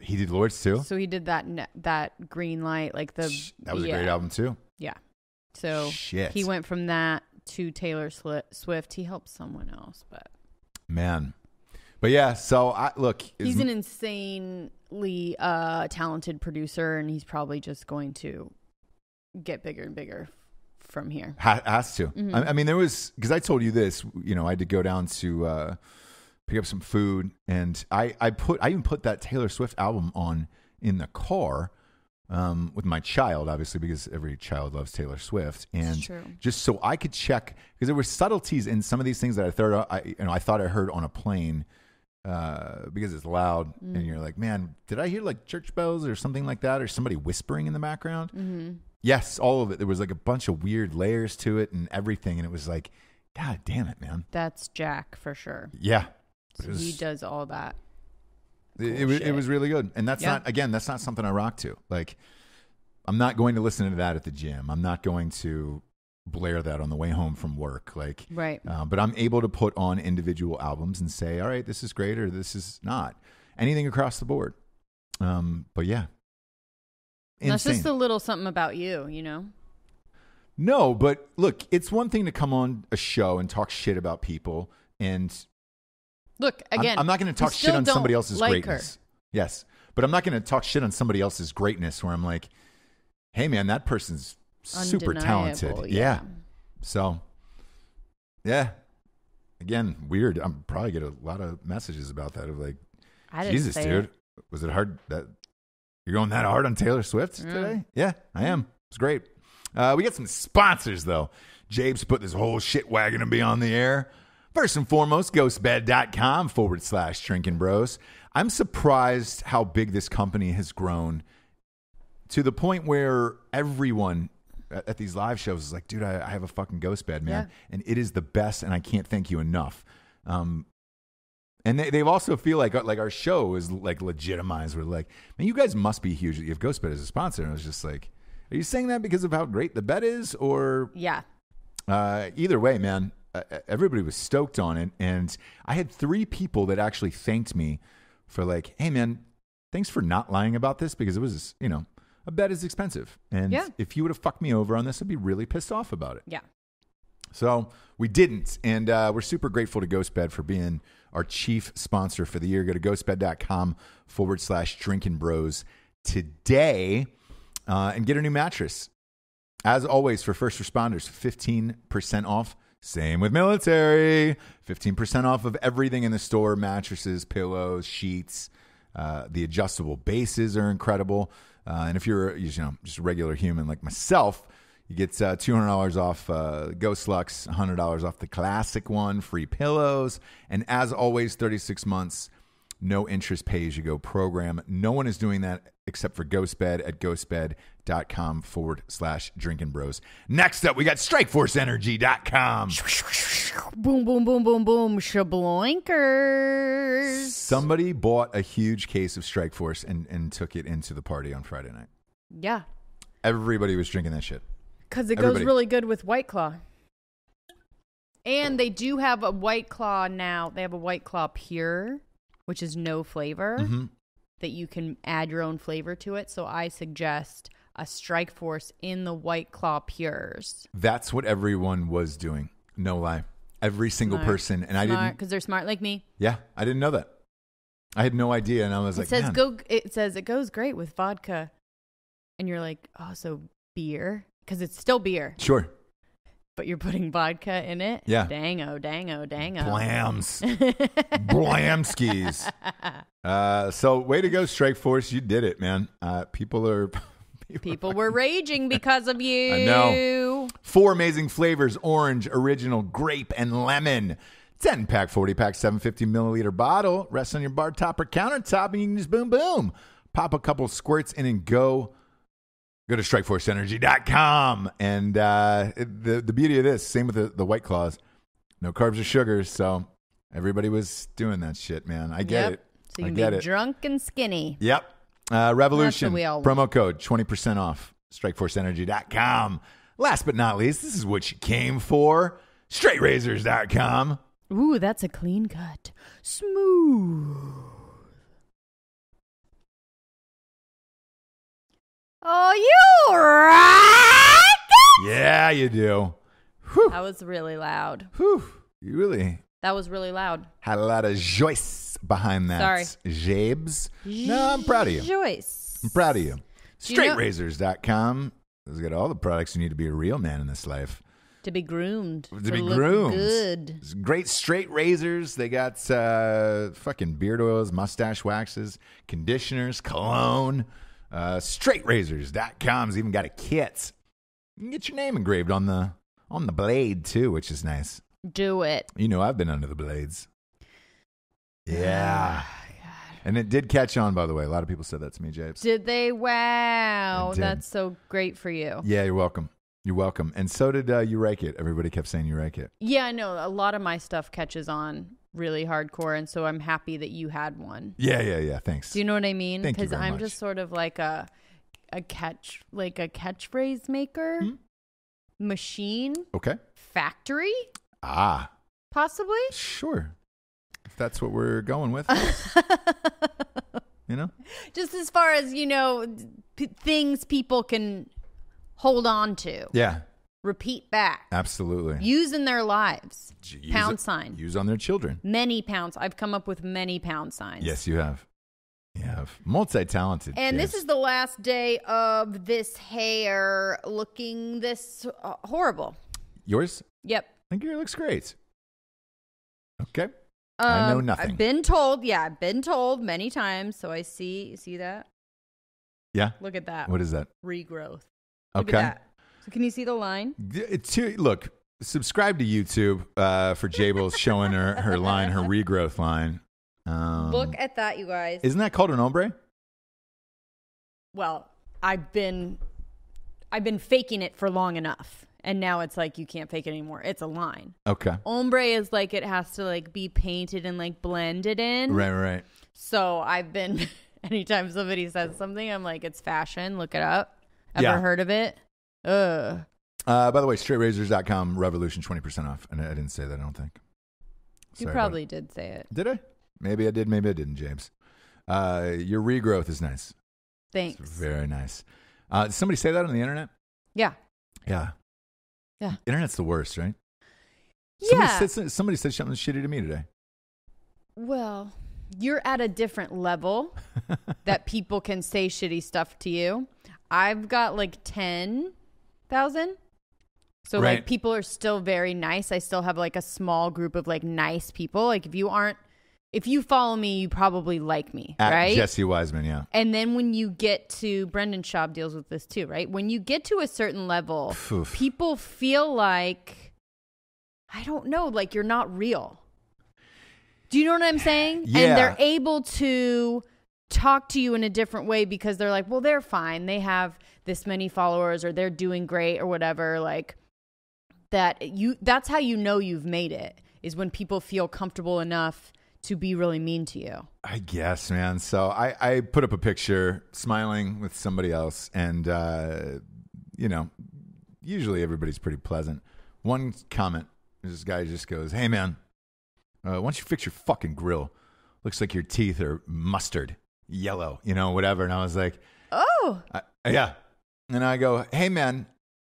he did Lorde's too. So he did that ne- that green light, like the that was yeah, a great album too. Yeah. So Shit, he went from that to Taylor Swift. He helped someone else, but man. But yeah, so I look. he's an insanely uh, talented producer, and he's probably just going to get bigger and bigger from here. Ha- has to. Mm-hmm. I, I mean, there was because I told you this. You know, I had to go down to uh, pick up some food, and I I put I even put that Taylor Swift album on in the car um, with my child, obviously because every child loves Taylor Swift, and just so I could check because there were subtleties in some of these things that I thought I you know I thought I heard on a plane. Uh, because it's loud, Mm. and you're like, man, did I hear like church bells or something like that, or somebody whispering in the background? Mm-hmm. Yes, all of it. There was like a bunch of weird layers to it and everything, and it was like, God damn it, man. That's Jack for sure. Yeah, So was, he does all that. it, it, was- it was really good, and that's Yeah. not again, that's not something I rock to. Like, I'm not going to listen to that at the gym. I'm not going to blare that on the way home from work. Like, Right. uh, but I'm able to put on individual albums and say, all right, this is great or this is not. Anything across the board. Um, but yeah, That's just a little something about you, you know? no, but look, it's one thing to come on a show and talk shit about people, and Look, I'm- again. I'm, not going to talk shit on somebody else's like her. greatness. Yes, but I'm not going to talk shit on somebody else's greatness where I'm like, hey man, that person's super talented. Undeniable, Yeah. So, yeah. Again, weird. I'm probably get a lot of messages about that of like, Jesus, dude, it. was it hard that you're going that hard on Taylor Swift today? Yeah, I am. It's great. Uh, we got some sponsors though. Jabe's put this whole shit wagon to be on the air. First and foremost, ghostbed.com forward slash drinking bros. I'm surprised how big this company has grown to the point where everyone at, at these live shows is like, dude, I, I have a fucking ghost bed, man. And it is the best, and I can't thank you enough. Um, and they, they also feel like like our show is like legitimized. We're like, man, you guys must be huge. You have Ghostbed as a sponsor. And I was just like, are you saying that because of how great the bed is, or Yeah. uh, either way, man, uh, everybody was stoked on it, and I had three people that actually thanked me for like, hey, man, thanks for not lying about this because it was, you know, a bed is expensive, and Yeah. if you would have fucked me over on this, I'd be really pissed off about it. Yeah. So we didn't, and uh, we're super grateful to GhostBed for being our chief sponsor for the year. Go to ghostbed.com forward slash drinking bros today uh, and get a new mattress. As always, for first responders, 15% off. Same with military. 15% off of everything in the store mattresses, pillows, sheets. Uh, the adjustable bases are incredible. Uh, and if you're you know just a regular human like myself, you get uh, $200 off uh, Ghost Luxe, $100 off the classic one, free pillows. And as always, 36 months no interest pay as you go program. No one is doing that except for Ghostbed at ghostbed.com forward slash drinking bros. Next up, we got strikeforceenergy.com. Boom, boom, boom, boom, boom. Shabloinkers. Somebody bought a huge case of Strikeforce and, and took it into the party on Friday night. Yeah. Everybody was drinking that shit. Because it Everybody. goes really good with White Claw. And they do have a White Claw now. They have a White Claw Pure, which is no flavor, Mm-hmm. that you can add your own flavor to it. So I suggest a Strike Force in the White Claw Pures. That's what everyone was doing. No lie. Every single Smart. person. And I didn't, Because they're smart like me. yeah, I didn't know that. I had no idea. And I was It like, says man, go. It says it goes great with vodka, and you're like, oh, so beer because it's still beer, sure. but you're putting vodka in it. Yeah. Dango, dango, dango. Blams. Blamskis. Uh, so way to go, Strike Force. You did it, man. Uh, people are People were raging because of you. I know. four amazing flavors: orange, original, grape, and lemon. 10 pack, 40 pack, 750 milliliter bottle. Rests on your bar top or countertop, and you can just boom, boom. Pop a couple squirts in and go. Go to strikeforceenergy.com. And uh, the, the beauty of this, same with the, the White Claws, no carbs or sugars. So everybody was doing that shit, man. I get Yep. it. So you I get be it. drunk and skinny. Yep. Uh, Revolution. we all promo code 20% off. StrikeForceEnergy.com. Last but not least, this is what you came for. StraightRazors.com. Ooh, that's a clean cut. Smooth. Oh, you right? Yeah, you do. That was really loud. Whew. You really That was really loud. had a lot of joice behind that. Sorry. Jabes. No, I'm proud of you. Joyce. I'm proud of you. Do you know- StraightRazors.com. It's got all the products you need to be a real man in this life. To be groomed. to be look groomed. Good. It's great straight razors. They got uh, fucking beard oils, mustache waxes, conditioners, cologne. Uh, straightrazors.com's even got a kit. You can get your name engraved on the on the blade too, which is nice. Do it. You know I've been under the blades. Yeah. Ah, And it did catch on, by the way. A lot of people said that to me, Japes. Did they? Wow. It did. That's so great for you. Yeah, you're welcome. You're welcome. And so did uh, You Rake It. Everybody kept saying You Rake It. Yeah, I know. A lot of my stuff catches on really hardcore. And so I'm happy that you had one. Yeah, yeah, yeah. Thanks. Do you know what I mean? Thank Because I'm much. just sort of like a a catch like a catchphrase maker, Hmm? machine, okay. factory, Ah, possibly. sure. If that's what we're going with. You know? Just as far as, you know, p- things people can hold on to, Yeah, repeat back, absolutely. use in their lives. Use pound sign. Use on their children. Many pounds. I've come up with many pound signs. Yes, you have. You have. Multi talented. And this is the last day of this hair looking this uh, horrible. yours. Yep. I think your looks great. Okay. I know Um, nothing. I've been told. Yeah, I've been told many times. So I see. See that? Yeah. Look at that. What is that? Regrowth. Look Okay. So can you see the line? Here- look. Subscribe to YouTube uh, for Jables showing her her line, her regrowth line. Um, Look at that, you guys. Isn't that called an ombre? well, I've been, I've been faking it for long enough, and now it's like you can't fake it anymore. It's a line. Okay. Ombre is like it has to like be painted and like blended in. Right. Right. So I've been anytime somebody says something, I'm like, it's fashion. Look it up. Ever Yeah. heard of it? Ugh. Uh, by the way, straightrazors.com revolution 20% off. And I didn't say that, I don't think. You Sorry about probably did say it. Did I? Maybe I did, maybe I didn't, James. Uh, your regrowth is nice. Thanks. It's very nice. Uh, did somebody say that on the internet? yeah. Yeah. Yeah. Internet's the worst, right? Somebody yeah. said, somebody said something shitty to me today. well, you're at a different level that people can say shitty stuff to you. I've got like 10,000. So Right. like people are still very nice. I still have like a small group of like nice people. Like if you aren't if you follow me, you probably like me, At right? Jessie Wiseman, yeah. And then when you get to Brendan Schaub deals with this too, right? When you get to a certain level, Oof. people feel like I don't know, like you're not real. Do you know what I'm saying? Yeah. And they're able to talk to you in a different way because they're like, well, they're fine. They have this many followers or they're doing great or whatever. Like that you that's how you know you've made it is when people feel comfortable enough to be really mean to you. I guess, man. So I, I put up a picture smiling with somebody else, and uh, you know, usually everybody's pretty pleasant. One comment, this guy just goes, "Hey, man, uh, why don't you fix your fucking grill? Looks like your teeth are mustard yellow, you know, whatever." And I was like, Oh, I, "Yeah," and I go, "Hey, man."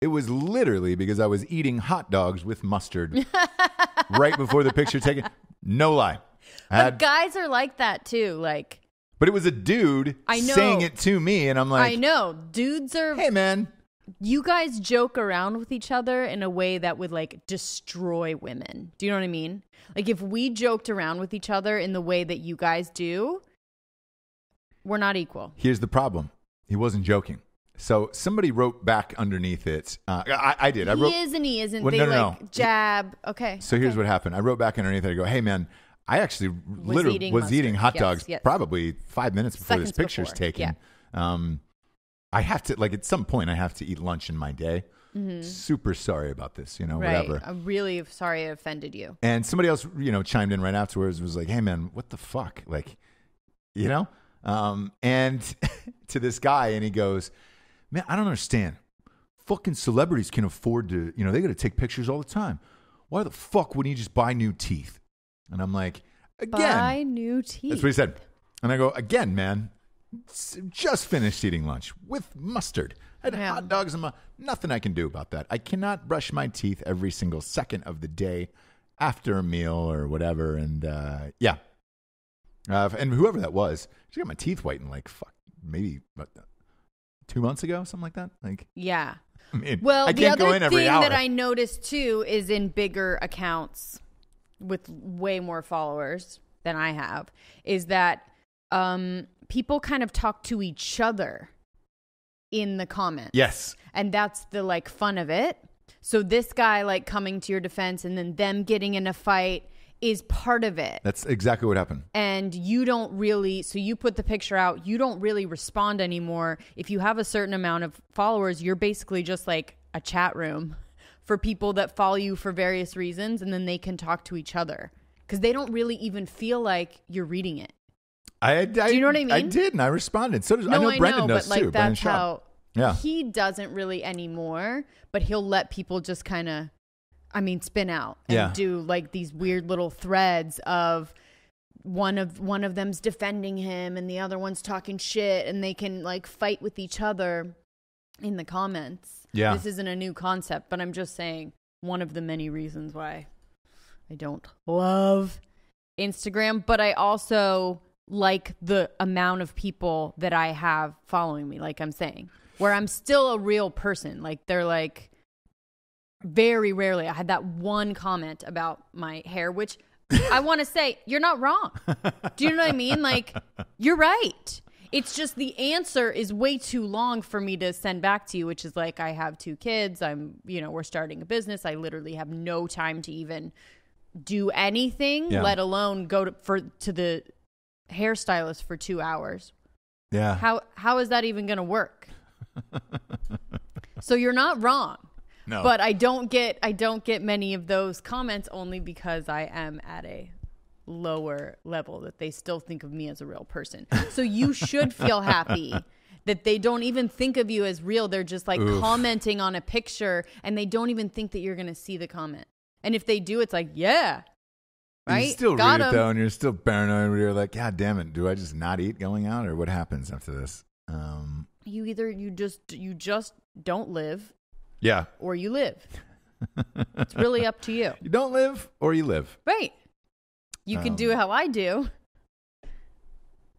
It was literally because I was eating hot dogs with mustard right before the picture taken. No lie. I but had guys are like that too. Like But it was a dude I know. saying it to me, and I'm like, I know dudes are "Hey, man, you guys joke around with each other in a way that would like destroy women. Do you know what I mean? Like if we joked around with each other in the way that you guys do, we're not equal. here's the problem. He wasn't joking." So somebody wrote back underneath it. Uh, I, I did. I wrote. he is and he isn't. Well, they no, no, like no. jab. Okay. So here's what happened. I wrote back underneath it. I go, "Hey, man." I actually literally eating was mustard. eating hot Yes, dogs yes. probably five minutes before this Seconds picture's before, taken. Um, I have to like at some point I have to eat lunch in my day. Super sorry about this, you know, Mm-hmm. Right. whatever. I'm really sorry I offended you. And somebody else, you know, chimed in right afterwards. Was like, "Hey, man, what the fuck?" Like, you know. Um, and to this guy, and he goes, "Man, I don't understand. Fucking celebrities can afford to, you know, they got to take pictures all the time. Why the fuck wouldn't you just buy new teeth?" And I'm like, "Again, Buy new teeth. that's what he said." And I go, "Again, man." Just finished eating lunch with mustard. I had Yeah. hot dogs in my. Nothing I can do about that. I cannot brush my teeth every single second of the day after a meal or whatever. And uh, yeah, uh, and whoever that was, she got my teeth whitened like fuck, maybe two months ago, something like that. Like, yeah. I mean, Well, I the other go in every thing hour. that I noticed too is in bigger accounts with way more followers than I have is that um, people kind of talk to each other in the comments. yes, And that's the like fun of it. So this guy like coming to your defense and then them getting in a fight is part of it. that's exactly what happened. and you don't really so you put the picture out you don't really respond anymore if you have a certain amount of followers you're basically just like a chat room for people that follow you for various reasons and then they can talk to each other because they don't really even feel like you're reading it I, I, Do you know what I mean? I did, and I responded. So does, no I know i Brendan know does but like too. Brendan that's Schaub. how Yeah. he doesn't really anymore but he'll let people just kind of i mean spin out and Yeah. do like these weird little threads of one of one of them's defending him and the other one's talking shit and they can like fight with each other in the comments. Yeah. This isn't a new concept, but I'm just saying one of the many reasons why I don't love Instagram, but I also like the amount of people that I have following me, like I'm saying, where I'm still a real person. Like they're like very rarely. I had that one comment about my hair, which I want to say, you're not wrong. Do you know what I mean? Like, you're right. It's just the answer is way too long for me to send back to you, which is like, I have two kids. I'm, you know, we're starting a business. I literally have no time to even do anything, Yeah. let alone go to, for to the hairstylist for two hours. Yeah. How how is that even going to work? so you're not wrong. No. But I don't get I don't get many of those comments only because I am at a lower level that they still think of me as a real person. So you should feel happy that they don't even think of you as real. They're just like Oof. commenting on a picture and they don't even think that you're going to see the comment. And if they do, it's like, yeah. Right? You still Got read it though, and you're still paranoid. Where You're like, God damn it! Do I just not eat going out, or what happens after this? Um, You either you just you just don't live yeah, or you live. it's really up to you. you don't live or you live. Right. You can Um, do how I do.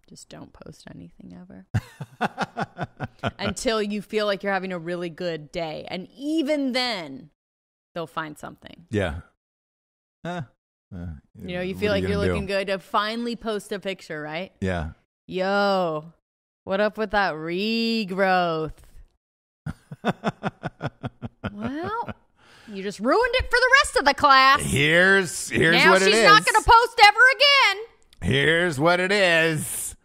Just don't post anything ever until you feel like you're having a really good day. And even then, they'll find something. Yeah. Uh, uh, You know, you feel like you're gonna do? looking good to finally post a picture, right? Yeah. Yo, what up with that regrowth? Well, you just ruined it for the rest of the class. Here's here's now what it she's not going to post ever again. Here's what it is.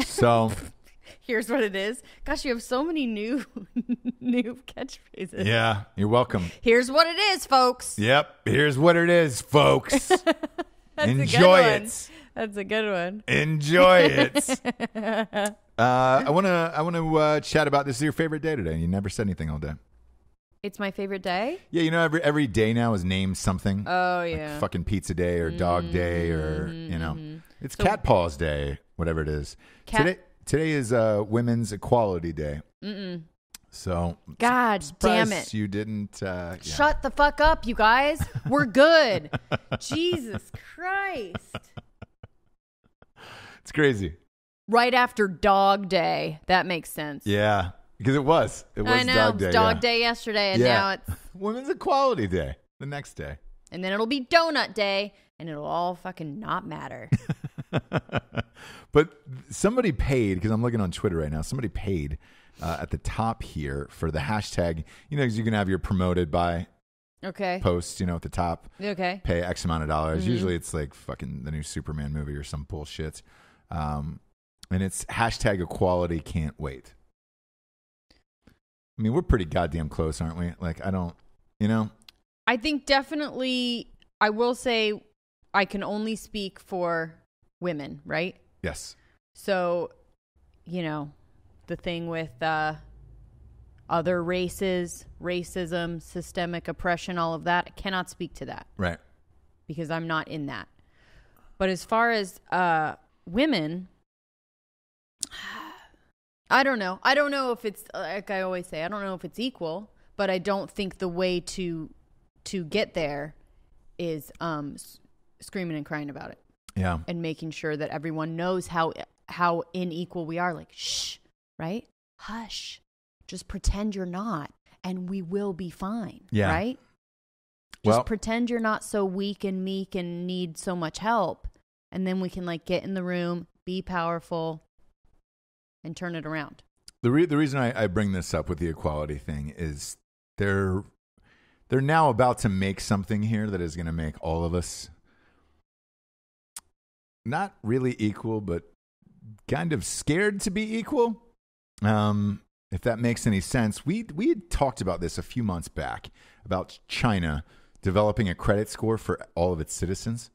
So Here's what it is. Gosh, you have so many new new catchphrases. yeah, you're welcome. Here's what it is, folks. Yep. Here's what it is, folks. That's a good Enjoy one. it. That's a good one. Enjoy it. Uh, I want to I want to uh, chat about this is your favorite day today. You never said anything all day. It's my favorite day. Yeah, you know every every day now is named something. Oh like yeah. fucking pizza day or dog day or you know it's cat paws day whatever it is Cat- today today is uh women's equality day Mm-mm. so God damn it. you didn't uh yeah. Shut the fuck up, you guys. We're good. Jesus Christ. it's crazy Right after dog day. That makes sense. yeah because it was it was I know. dog day dog yeah. day yesterday and Yeah. now it's women's equality day the next day and then it'll be donut day and it'll all fucking not matter. but somebody paid because i'm looking on twitter right now somebody paid uh, at the top here for the hashtag you know 'cause you can have your promoted by Okay. post you know at the top Okay. pay X amount of dollars. Mm-hmm. Usually it's like fucking the new Superman movie or some bullshit. Um, and it's hashtag equality can't wait. I mean, we're pretty goddamn close, aren't we? Like, I don't, you know, I think definitely, I will say, I can only speak for women, right? yes. So, you know, the thing with uh, other races, racism, systemic oppression, all of that, I cannot speak to that Right. because I'm not in that. But as far as uh, women, I don't know. I don't know if it's like I always say. I don't know if it's equal, but I don't think the way to to get there is um, s- screaming and crying about it Yeah. and making sure that everyone knows how how unequal we are. Like, shh, right? Hush. Just pretend you're not, and we will be fine. Yeah. Right. Just Well- pretend you're not so weak and meek and need so much help, and then we can like get in the room, be powerful, and turn it around. The re- the reason I, I bring this up with the equality thing is they're they're now about to make something here that is going to make all of us not really equal, but kind of scared to be equal. Um, if that makes any sense, we we had talked about this a few months back about China developing a credit score for all of its citizens.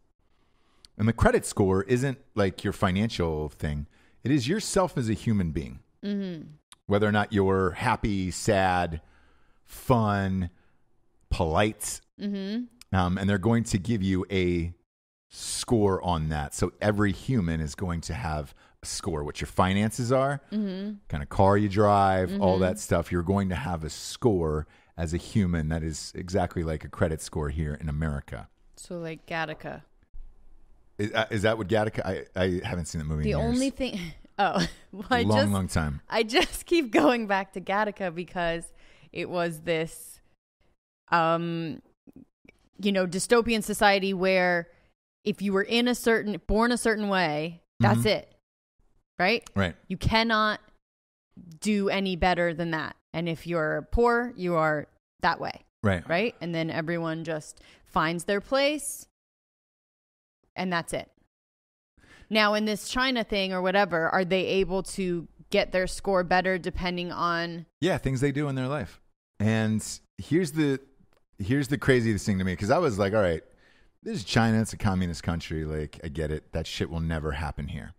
And the credit score isn't like your financial thing. It is yourself as a human being Mm-hmm. whether or not you're happy, sad, fun, polite. Mm-hmm. Um, and they're going to give you a score on that. So every human is going to have a score. What your finances are, kind of car you drive, all that stuff. You're going to have a score as a human that is exactly like a credit score here in America. So like Gattaca. Is, uh, is that what Gattaca? I, I haven't seen the movie. The only thing. Oh, well, I long, just long time. I just keep going back to Gattaca because it was this, um, you know, dystopian society where if you were in a certain, born a certain way, that's Mhm. it, right? Right. You cannot do any better than that. And if you're poor, you are that way, Right. right? And then everyone just finds their place and that's it. Now, in this China thing or whatever, are they able to get their score better depending on. Yeah, things they do in their life. And here's the here's the craziest thing to me because I was like, all right, this is China. It's a communist country. Like, I get it. That shit will never happen here.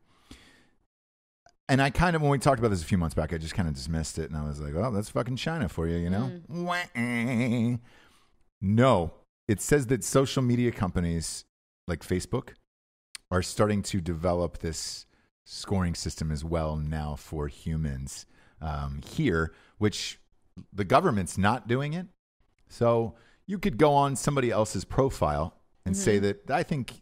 And I kind of, when we talked about this a few months back, I just kind of dismissed it, and I was like, "Well, that's fucking China for you," you know. Mm. Wah-eh. No, it says that social media companies like Facebook are starting to develop this scoring system as well now for humans um, here, which the government's not doing it. So you could go on somebody else's profile and say that I think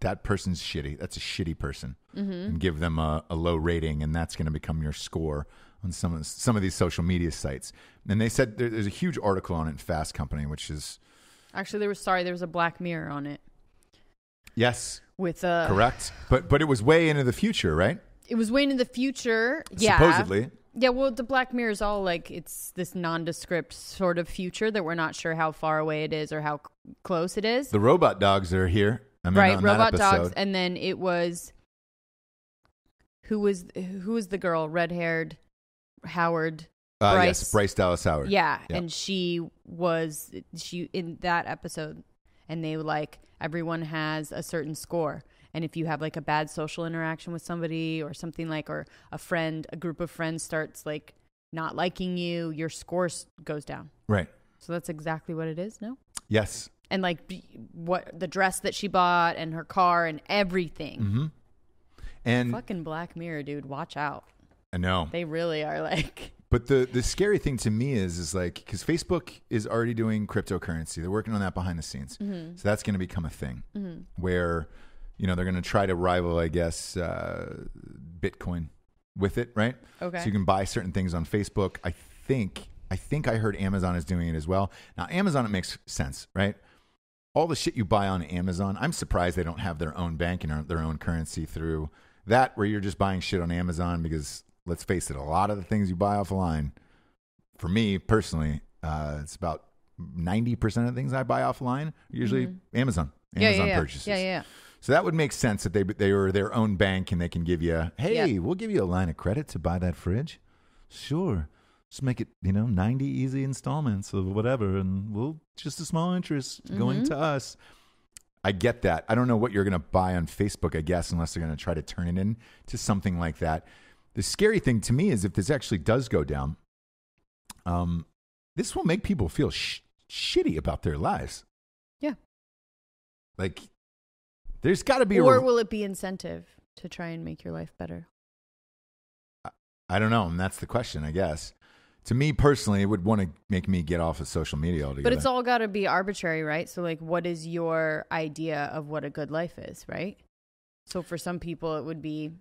that person's shitty. That's a shitty person, and give them a, a low rating, and that's going to become your score on some of some of these social media sites. And they said there, there's a huge article on it in Fast Company, which is Actually, there was, sorry, there was a black mirror on it yes, with a. correct, but but it was way into the future, right? It was way in the future. Yeah. Supposedly, Yeah, well, the Black Mirror is all like it's this nondescript sort of future that we're not sure how far away it is or how c- close it is. the robot dogs are here. I mean, right, on that robot dogs, and then it was who was who was the girl, red haired Howard. Uh, Bryce. yes, Bryce Dallas Howard. Yeah, Yep. and she was she in that episode, and they like everyone has a certain score, and if you have like a bad social interaction with somebody or something like, or a friend, a group of friends starts like not liking you, your score goes down. Right. So that's exactly what it is, no? Yes. And like what the dress that she bought and her car and everything. Mm-hmm. And Fucking Black Mirror, dude, watch out. I know. They really are like But the the scary thing to me is is like because Facebook is already doing cryptocurrency. They're working on that behind the scenes. Mm-hmm. So that's going to become a thing where you know they're going to try to rival, I guess, uh, Bitcoin with it, right? Okay. So you can buy certain things on Facebook. I think I think I heard Amazon is doing it as well. Now Amazon it makes sense, right? All the shit you buy on Amazon, I'm surprised they don't have their own bank and their own currency through that, where you're just buying shit on Amazon because let's face it, a lot of the things you buy offline, for me personally, uh, it's about 90% of the things I buy offline, usually Amazon, Mm-hmm. yeah, Amazon yeah, yeah. purchases. Yeah, yeah. So that would make sense that they they were their own bank and they can give you, hey, we'll give you a line of credit to buy that fridge. Sure. Just make it, you know, 90 easy installments of whatever, and we'll just a small interest going to us. I get that. I don't know what you're going to buy on Facebook, I guess, unless they're going to try to turn it into something like that. The scary thing to me is if this actually does go down, um, this will make people feel sh- shitty about their lives. Yeah. Like, there's got to be a Or re- will it be incentive to try and make your life better? I don't know, and that's the question, I guess. To me personally, it would want to make me get off of social media altogether. But it's all got to be arbitrary, right? So, like, what is your idea of what a good life is, right? So, for some people, it would be,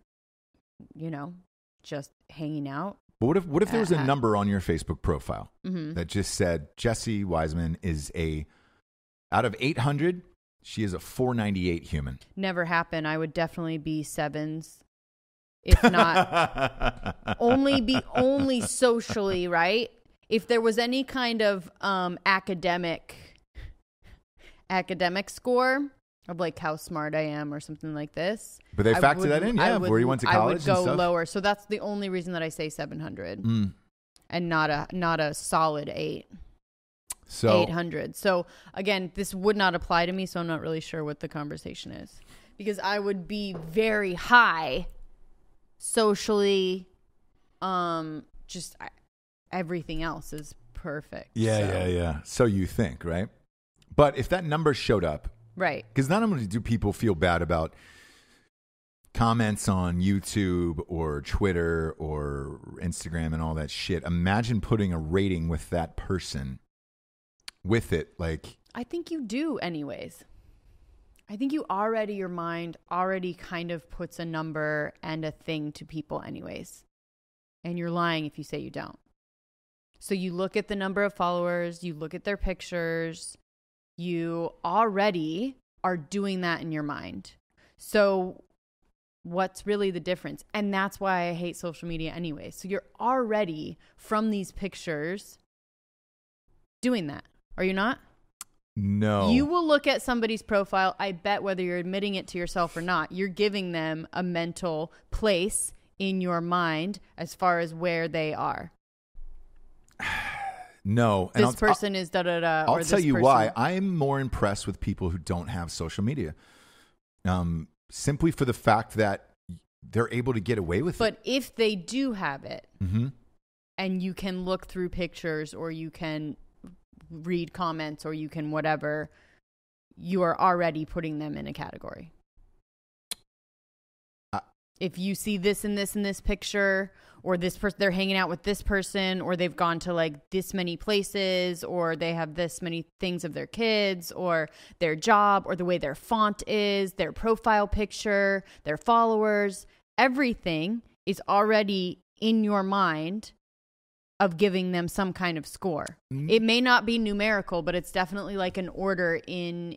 you know, just hanging out. But what if what if there was a number on your Facebook profile hmm that just said Jessie Wiseman is a out of 800, she is a 498 human. Never happen. I would definitely be sevens, if not only be only socially, right? If there was any kind of um, academic academic score of like how smart I am or something like this. But they I factor that in, yeah, would- where you went to college, I would go lower. So that's the only reason that I say 700 Mm. and not a not a solid 8 So 800. So again, this would not apply to me, so I'm not really sure what the conversation is. Because I would be very high socially um just I, everything else is perfect. yeah, So- yeah, yeah. So you think, right? But if that number showed up Right. Because not only do people feel bad about comments on YouTube or Twitter or Instagram and all that shit, imagine putting a rating with that person with it. Like, I think you do, anyways. I think you already, your mind already kind of puts a number and a thing to people, anyways. And you're lying if you say you don't. So you look at the number of followers, you look at their pictures, you already are doing that in your mind. So what's really the difference? And that's why I hate social media anyway. So you're already from these pictures doing that. Are you not? no. You will look at somebody's profile. I bet whether you're admitting it to yourself or not, you're giving them a mental place in your mind as far as where they are. no. And This I'll- person is da da da. I'll tell you person- why. I'm more impressed with people who don't have social media. Um, simply for the fact that they're able to get away with it. But if they do have it, it. hmm and you can look through pictures, or you can read comments, or you can whatever, you are already putting them in a category. If you see this and this in this picture or this person they're hanging out with this person or they've gone to like this many places or they have this many things of their kids or their job or the way their font is their profile picture their followers everything is already in your mind of giving them some kind of score Mm. it may not be numerical but it's definitely like an order in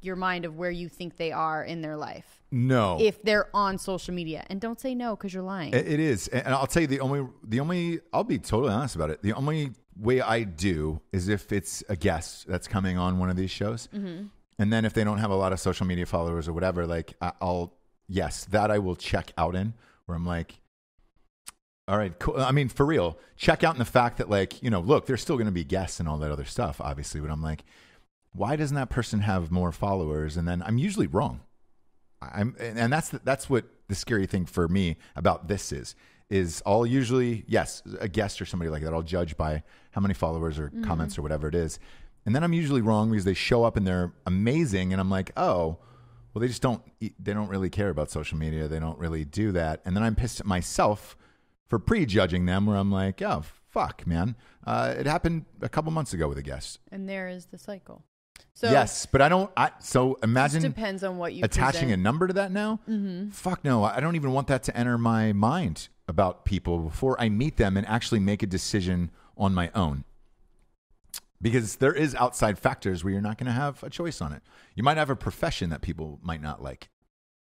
your mind of where you think they are in their life No. if they're on social media. And don't say no because you're lying. It- it is, and I'll tell you the only the only I'll be totally honest about it. The only way I do is if it's a guest that's coming on one of these shows, Mm-hmm. and then if they don't have a lot of social media followers or whatever, like I- I'll yes, that I will check out in where I'm like. All right, cool. I mean, for real, check out in the fact that, like, you know, look, there's still going to be guests and all that other stuff, obviously. But I'm like, why doesn't that person have more followers? And then I'm usually wrong. I'm, and that's the, that's what the scary thing for me about this is is I'll usually yes a guest or somebody like that I'll judge by how many followers or comments or whatever it is, and then I'm usually wrong because they show up and they're amazing, and I'm like oh well they just don't they don't really care about social media. They don't really do that, and then I'm pissed at myself for prejudging them where I'm like oh fuck man. Uh, it happened a couple months ago with a guest. And there is the cycle. So yes but I don't I so it imagine depends on what you attaching a number to that now? Mm-hmm. Fuck no. I don't even want that to enter my mind about people before I meet them and actually make a decision on my own. Because there is outside factors where you're not going to have a choice on it. You might have a profession that people might not like,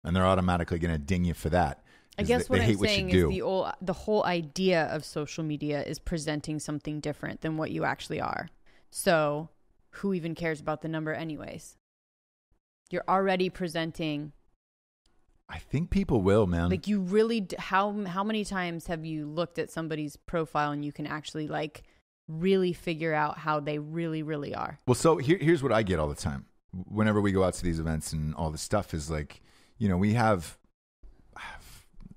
and they're automatically going to ding you for that. I guess what I'm what saying is do. the whole the whole idea of social media is presenting something different than what you actually are. So, who even cares about the number anyways? You're already presenting I think people will, man. like you really d- how how many times have you looked at somebody's profile and you can actually like really figure out how they really really are? Well, so here, here's what I get all the time. Whenever we go out to these events and all this stuff is like, you know, we have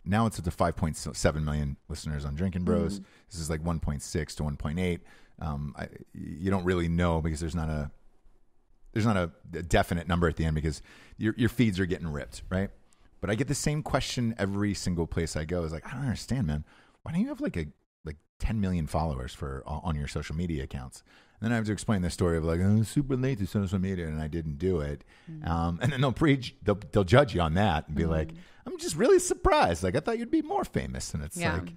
now it's up to 5.7 million listeners on Drinking Bros. Mm-hmm. This is like 1.6 to 1.8. Um, I, you don't really know because there's not a there's not a, a definite number at the end because your your feeds are getting ripped, right? But I get the same question every single place I go. Is like, I don't understand, man. Why don't you have like a like 10 million followers for on your social media accounts? And then I have to explain the story of like, oh, I'm super late to social media and I didn't do it. Um, and then they'll preach, they'll, they'll judge you on that and be like, I'm just really surprised. Like, I thought you'd be more famous. And it's Yeah. like,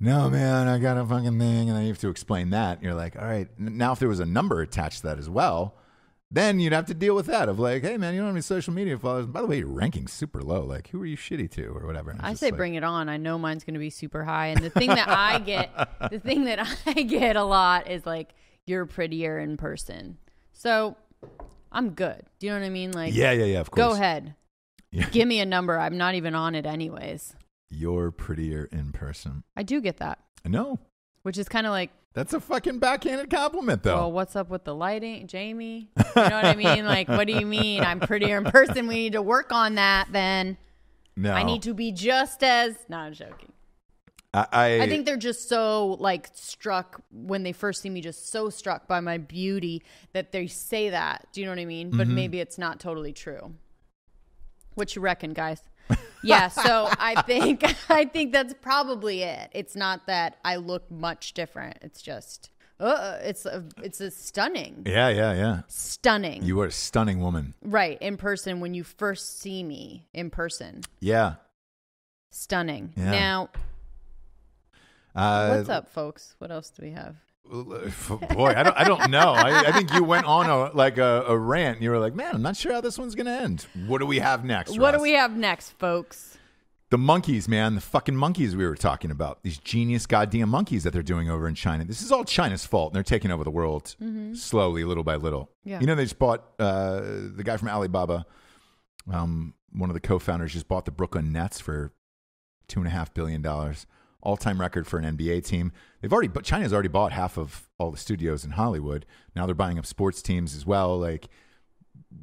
no, man, I got a fucking thing. And then you have to explain that. And you're like, all right. Now, if there was a number attached to that as well, then you'd have to deal with that of like, hey, man, you don't have any social media followers. By the way, your ranking's super low. Like, who are you shitty to or whatever? I say like- bring it on. I know mine's going to be super high. And the thing that I get, the thing that I get a lot is like, you're prettier in person. So I'm good. Do you know what I mean? Like, Yeah, yeah, yeah, of course. go ahead. Yeah. Give me a number. I'm not even on it anyways. You're prettier in person. I do get that, No, which is kind of like, that's a fucking backhanded compliment, though. well, what's up with the lighting, Jamie? You know what I mean? Like, what do you mean? I'm prettier in person. We need to work on that then. no, I need to be just as. No, I'm joking. I, I, I think they're just so like struck when they first see me, just so struck by my beauty that they say that. Do you know what I mean? But mm-hmm. maybe it's not totally true. What you reckon, guys? Yeah, so I think I think that's probably it. It's not that I look much different. It's just uh, it's a, it's a stunning, yeah, yeah, yeah. stunning. You are a stunning woman. right in person when you first see me in person, Yeah. stunning. Yeah. Now, Uh, what's up, folks? What else do we have? Boy, I don't, I don't know. I, I think you went on a like a, a rant. And you were like, "Man, I'm not sure how this one's gonna end. What do we have next? What do Ross?" we have next, folks? The monkeys, man, the fucking monkeys we were talking about. These genius goddamn monkeys that they're doing over in China. This is all China's fault. And They're taking over the world slowly, little by little. Mm-hmm. Yeah. You know, they just bought uh, the guy from Alibaba. Um, one of the co-founders just bought the Brooklyn Nets for two and a half billion dollars, all-time record for an NBA team. They've already, but China's already bought half of all the studios in Hollywood. Now they're buying up sports teams as well. Like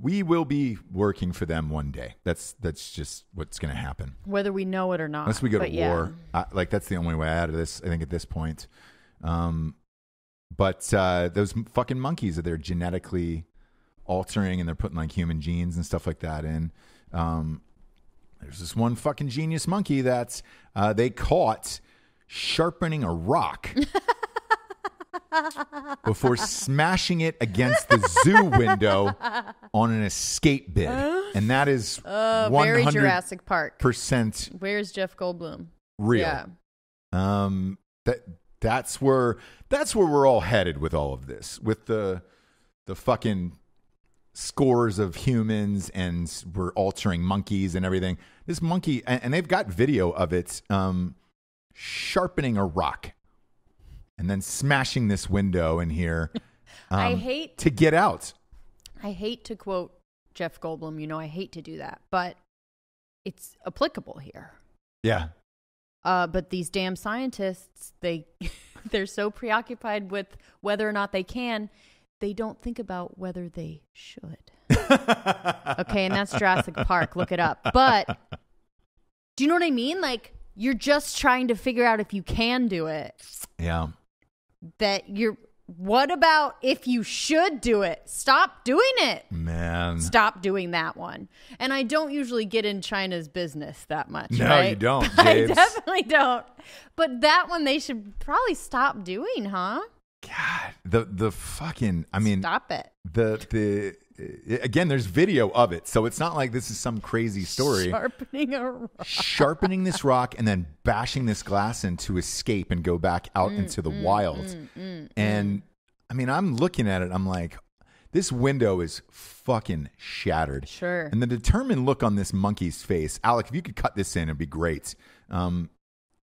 we will be working for them one day. That's that's just what's going to happen. Whether we know it or not. Unless we go to yeah. war, I, like that's the only way out of this. I think at this point. Um, but uh, those fucking monkeys that they're genetically altering and they're putting like human genes and stuff like that in. Um, there's this one fucking genius monkey that uh, they caught sharpening a rock before smashing it against the zoo window on an escape bid, and that is one very hundred Jurassic Park. percent Where's Jeff Goldblum? real. Yeah. Um, that that's where that's where we're all headed with all of this, with the the fucking scores of humans, and we're altering monkeys and everything. This monkey, and, and they've got video of it um, sharpening a rock and then smashing this window in here. I um, hate to get out. I hate to quote Jeff Goldblum, you know I hate to do that, but it's applicable here. Yeah, Uh, but these damn scientists, they they're so preoccupied with whether or not they can, they don't think about whether they should. okay, and that's Jurassic Park. Look it up. But do you know what I mean? Like you're just trying to figure out if you can do it. yeah. That you're what about if you should do it? Stop doing it. Man, Stop doing that one. And I don't usually get in China's business that much. No, right? you don't, I definitely don't. But that one they should probably stop doing, huh? God, the the fucking. I mean, stop it. the the again there's video of it so it's not like this is some crazy story Sharpening a rock. sharpening this rock and then bashing this glass in to escape and go back out Mm, into the wild and i mean i'm looking at it i'm like this window is fucking shattered Sure. and the determined look on this monkey's face alec if you could cut this in it'd be great um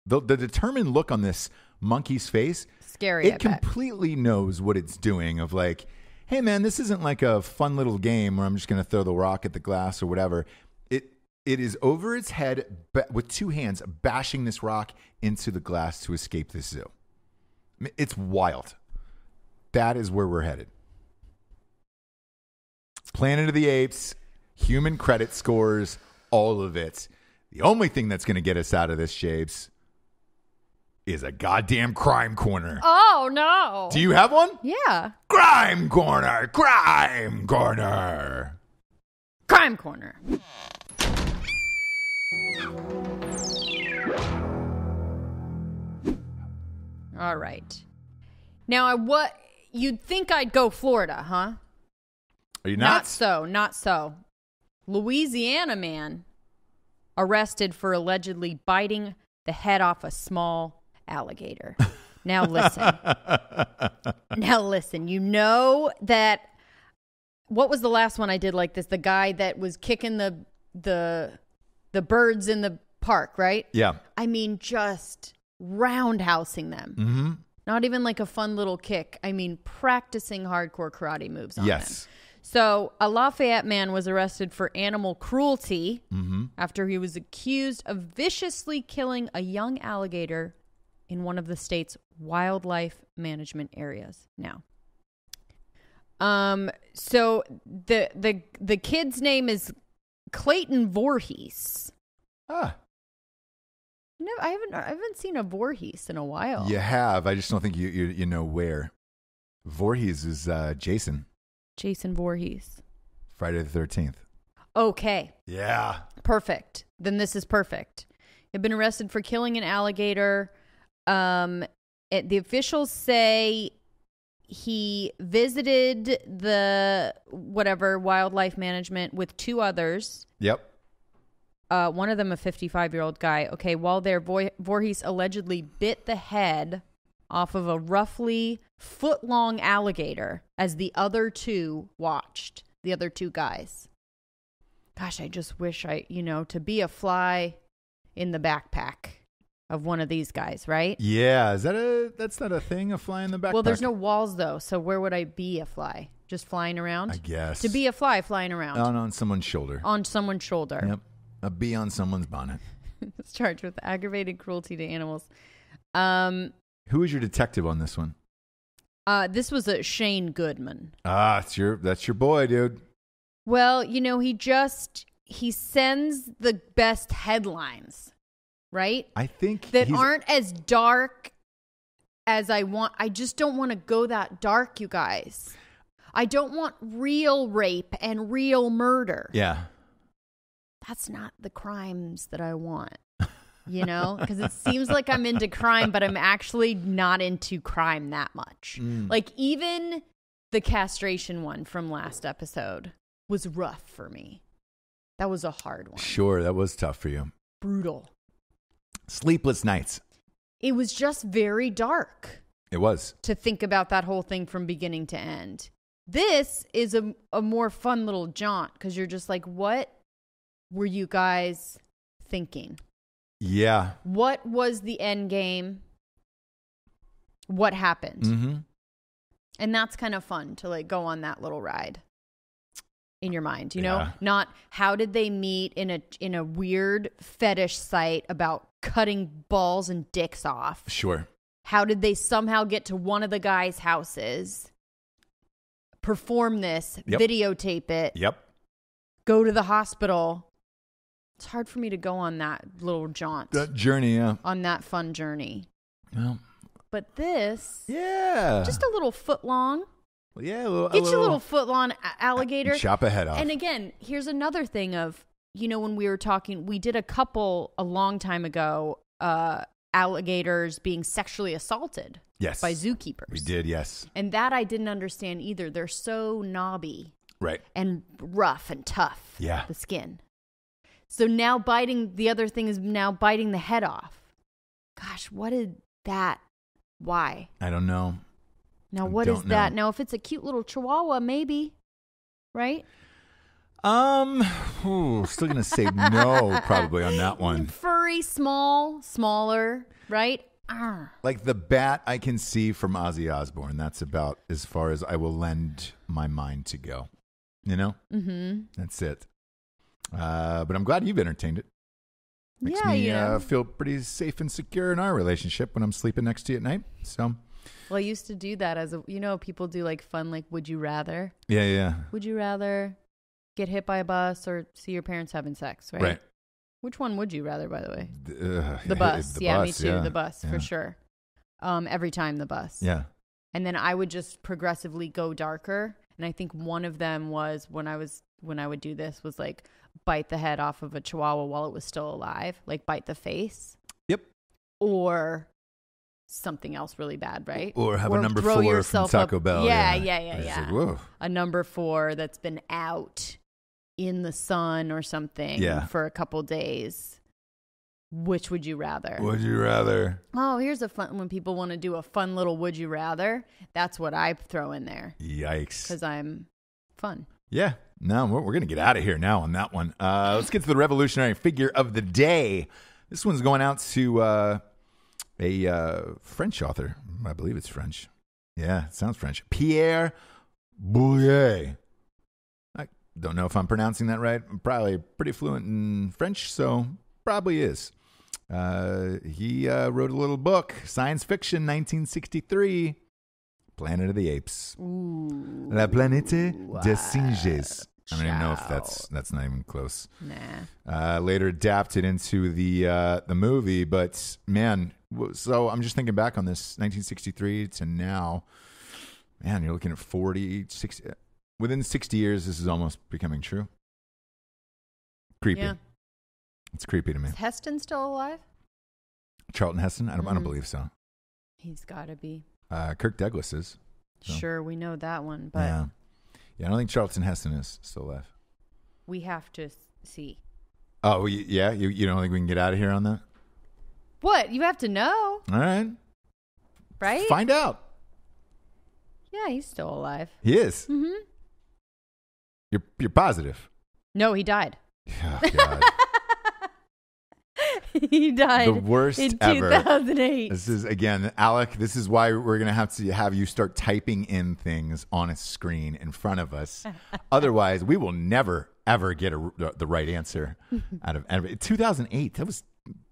the, the determined look on this monkey's face Scary. It completely knows what it's doing of like hey man this isn't like a fun little game where i'm just going to throw the rock at the glass or whatever. It it is over its head with two hands bashing this rock into the glass to escape this zoo. It's wild. That is where we're headed. Planet of the apes human credit scores all of it. The only thing that's going to get us out of this shapes is a goddamn crime corner oh no. do you have one? yeah. Crime Corner! Crime Corner! Crime corner. All right. Now, I what you'd think I'd go Florida, huh? Are you Not not? so, not so. Louisiana man arrested for allegedly biting the head off a small alligator. Now listen. now listen. You know that what was the last one I did like this? The guy that was kicking the the the birds in the park, right? yeah. I mean just roundhousing them. Mm-hmm. Not even like a fun little kick. I mean practicing hardcore karate moves on them. Yes. So, a Lafayette man was arrested for animal cruelty Mm-hmm. after he was accused of viciously killing a young alligator in one of the state's wildlife management areas. Now, um, so the the the kid's name is Clayton Voorhees. Ah. No, I haven't. I haven't seen a Voorhees in a while. You have. I just don't think you you, you know where. Voorhees is uh, Jason, Jason Voorhees. Friday the 13th. Okay, Yeah. perfect. Then this is perfect. Had been arrested for killing an alligator. Um, it, the officials say he visited the whatever wildlife management with two others. Yep. uh, one of them a 55 year old guy. Okay, while there, Vo- Voorhees allegedly bit the head off of a roughly foot long alligator as the other two watched. The other two guys. Gosh, I just wish I, you know, to be a fly in the backpack of one of these guys, right? Yeah. Is that a, that's not a thing, a fly in the backpack? Well, there's no walls though, so where would I be a fly? Just flying around? I guess. To be a fly flying around on, on someone's shoulder. on someone's shoulder. Yep. A bee on someone's bonnet. is charged with aggravated cruelty to animals. Um, Who is your detective on this one? uh, this was a Shane Goodman. Ah, it's your that's your boy, dude. Well, you know, he just he sends the best headlines, right? I think That aren't as dark as I want. I just don't want to go that dark, you guys. I don't want real rape and real murder. Yeah. That's not the crimes that I want. You know, because it seems like I'm into crime, but I'm actually not into crime that much. Mm. Like, even the castration one from last episode was rough for me. That was a hard one. Sure, that was tough for you. Brutal. Sleepless nights. It was just very dark It was. to think about that whole thing from beginning to end. This is a, a more fun little jaunt because you're just like, what were you guys thinking? Yeah. What was the end game? What happened? Mm-hmm. And that's kind of fun to like go on that little ride in your mind, you know? Not how did they meet in a in a weird fetish site about cutting balls and dicks off? Sure. How did they somehow get to one of the guys' houses? Perform this, Yep. videotape it, Yep. go to the hospital. It's hard for me to go on that little jaunt, That journey, yeah. on that fun journey. Well, But this, yeah. just a little foot long. Well, yeah. A little, Get your little foot long alligator. chop a head off. And again, here's another thing of, you know, when we were talking, we did a couple a long time ago, uh, alligators being sexually assaulted yes. by zookeepers. We did. Yes. And that I didn't understand either. They're so knobby Right. and rough and tough. Yeah. The skin. So now biting, the other thing is now biting the head off. Gosh, what did that? Why? I don't know. Now, what is don't that? Now, if it's a cute little chihuahua, maybe, right? Um, ooh, still gonna say no probably on that one. Furry, small, smaller, right? Arr. Like the bat I can see from Ozzy Osbourne. That's about as far as I will lend my mind to go. You know, Mm-hmm. that's it. Uh, but I'm glad you've entertained it. Makes Yeah, me you know. uh, feel pretty safe and secure in our relationship when I'm sleeping next to you at night. So Well, I used to do that as a, you know, people do like fun, like, would you rather? yeah, yeah, Would you rather get hit by a bus or see your parents having sex, right? right. Which one would you rather, by the way? Uh, The bus. the yeah, me too. yeah, The bus, yeah. for sure. Um, every time the bus. Yeah. And then I would just progressively go darker. And I think one of them was when I was when I would do this was like bite the head off of a chihuahua while it was still alive, like bite the face. Yep. Or something else really bad, right? Or have a number four from Taco up- Bell. Yeah, yeah, yeah, yeah, yeah. like. A number four that's been out in the sun or something Yeah. for a couple days. Which would you rather? Would you rather? Oh, here's a fun when people want to do a fun little would you rather. That's what I throw in there Yikes. because I'm fun. Yeah. No, we're, we're going to get out of here now on that one. Uh, let's get to the revolutionary figure of the day. This one's going out to uh, a uh, French author. I believe it's French. Yeah, it sounds French. Pierre Bouillet. Don't know if I'm pronouncing that right. I'm probably pretty fluent in French, so probably is. Uh, he uh, wrote a little book, science fiction, 1963, Planet of the Apes. Ooh. La planète des singes. I don't even know if that's that's not even close. Nah. Uh, later adapted into the uh, the movie, but man, so I'm just thinking back on this 1963 to now. Man, you're looking at 40, 60, within 60 years. This is almost becoming true. Creepy. Yeah. It's creepy to me. Is Heston still alive? Charlton Heston? I don't, I don't Mhm. believe so. He's got to be. Uh, Kirk Douglas is. So. Sure, we know that one, but yeah. Yeah, I don't think Charlton Heston is still alive. we have to s- see. Oh, y- yeah? You, you don't think we can get out of here on that? What? You have to know, All right. right? Find out. Yeah, he's still alive. He is. Mm-hmm. You're, you're positive. No, he died. Oh, God. he died the worst in ever. 2008. This is again, Alec. This is why we're gonna have to have you start typing in things on a screen in front of us. Otherwise, we will never ever get a, the, the right answer out of. out of- 2008. That was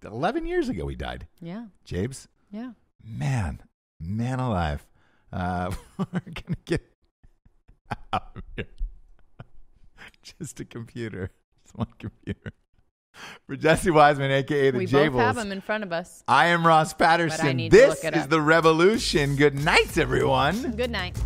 11 years ago. He died. yeah, Jables, yeah. man, man alive. Uh, we're gonna get out of here. Just a computer. Just one computer. For Jessie Wiseman, aka the we Jables. both have him in front of us. I am Ross Patterson. This is the revolution. Good night, everyone. Good night.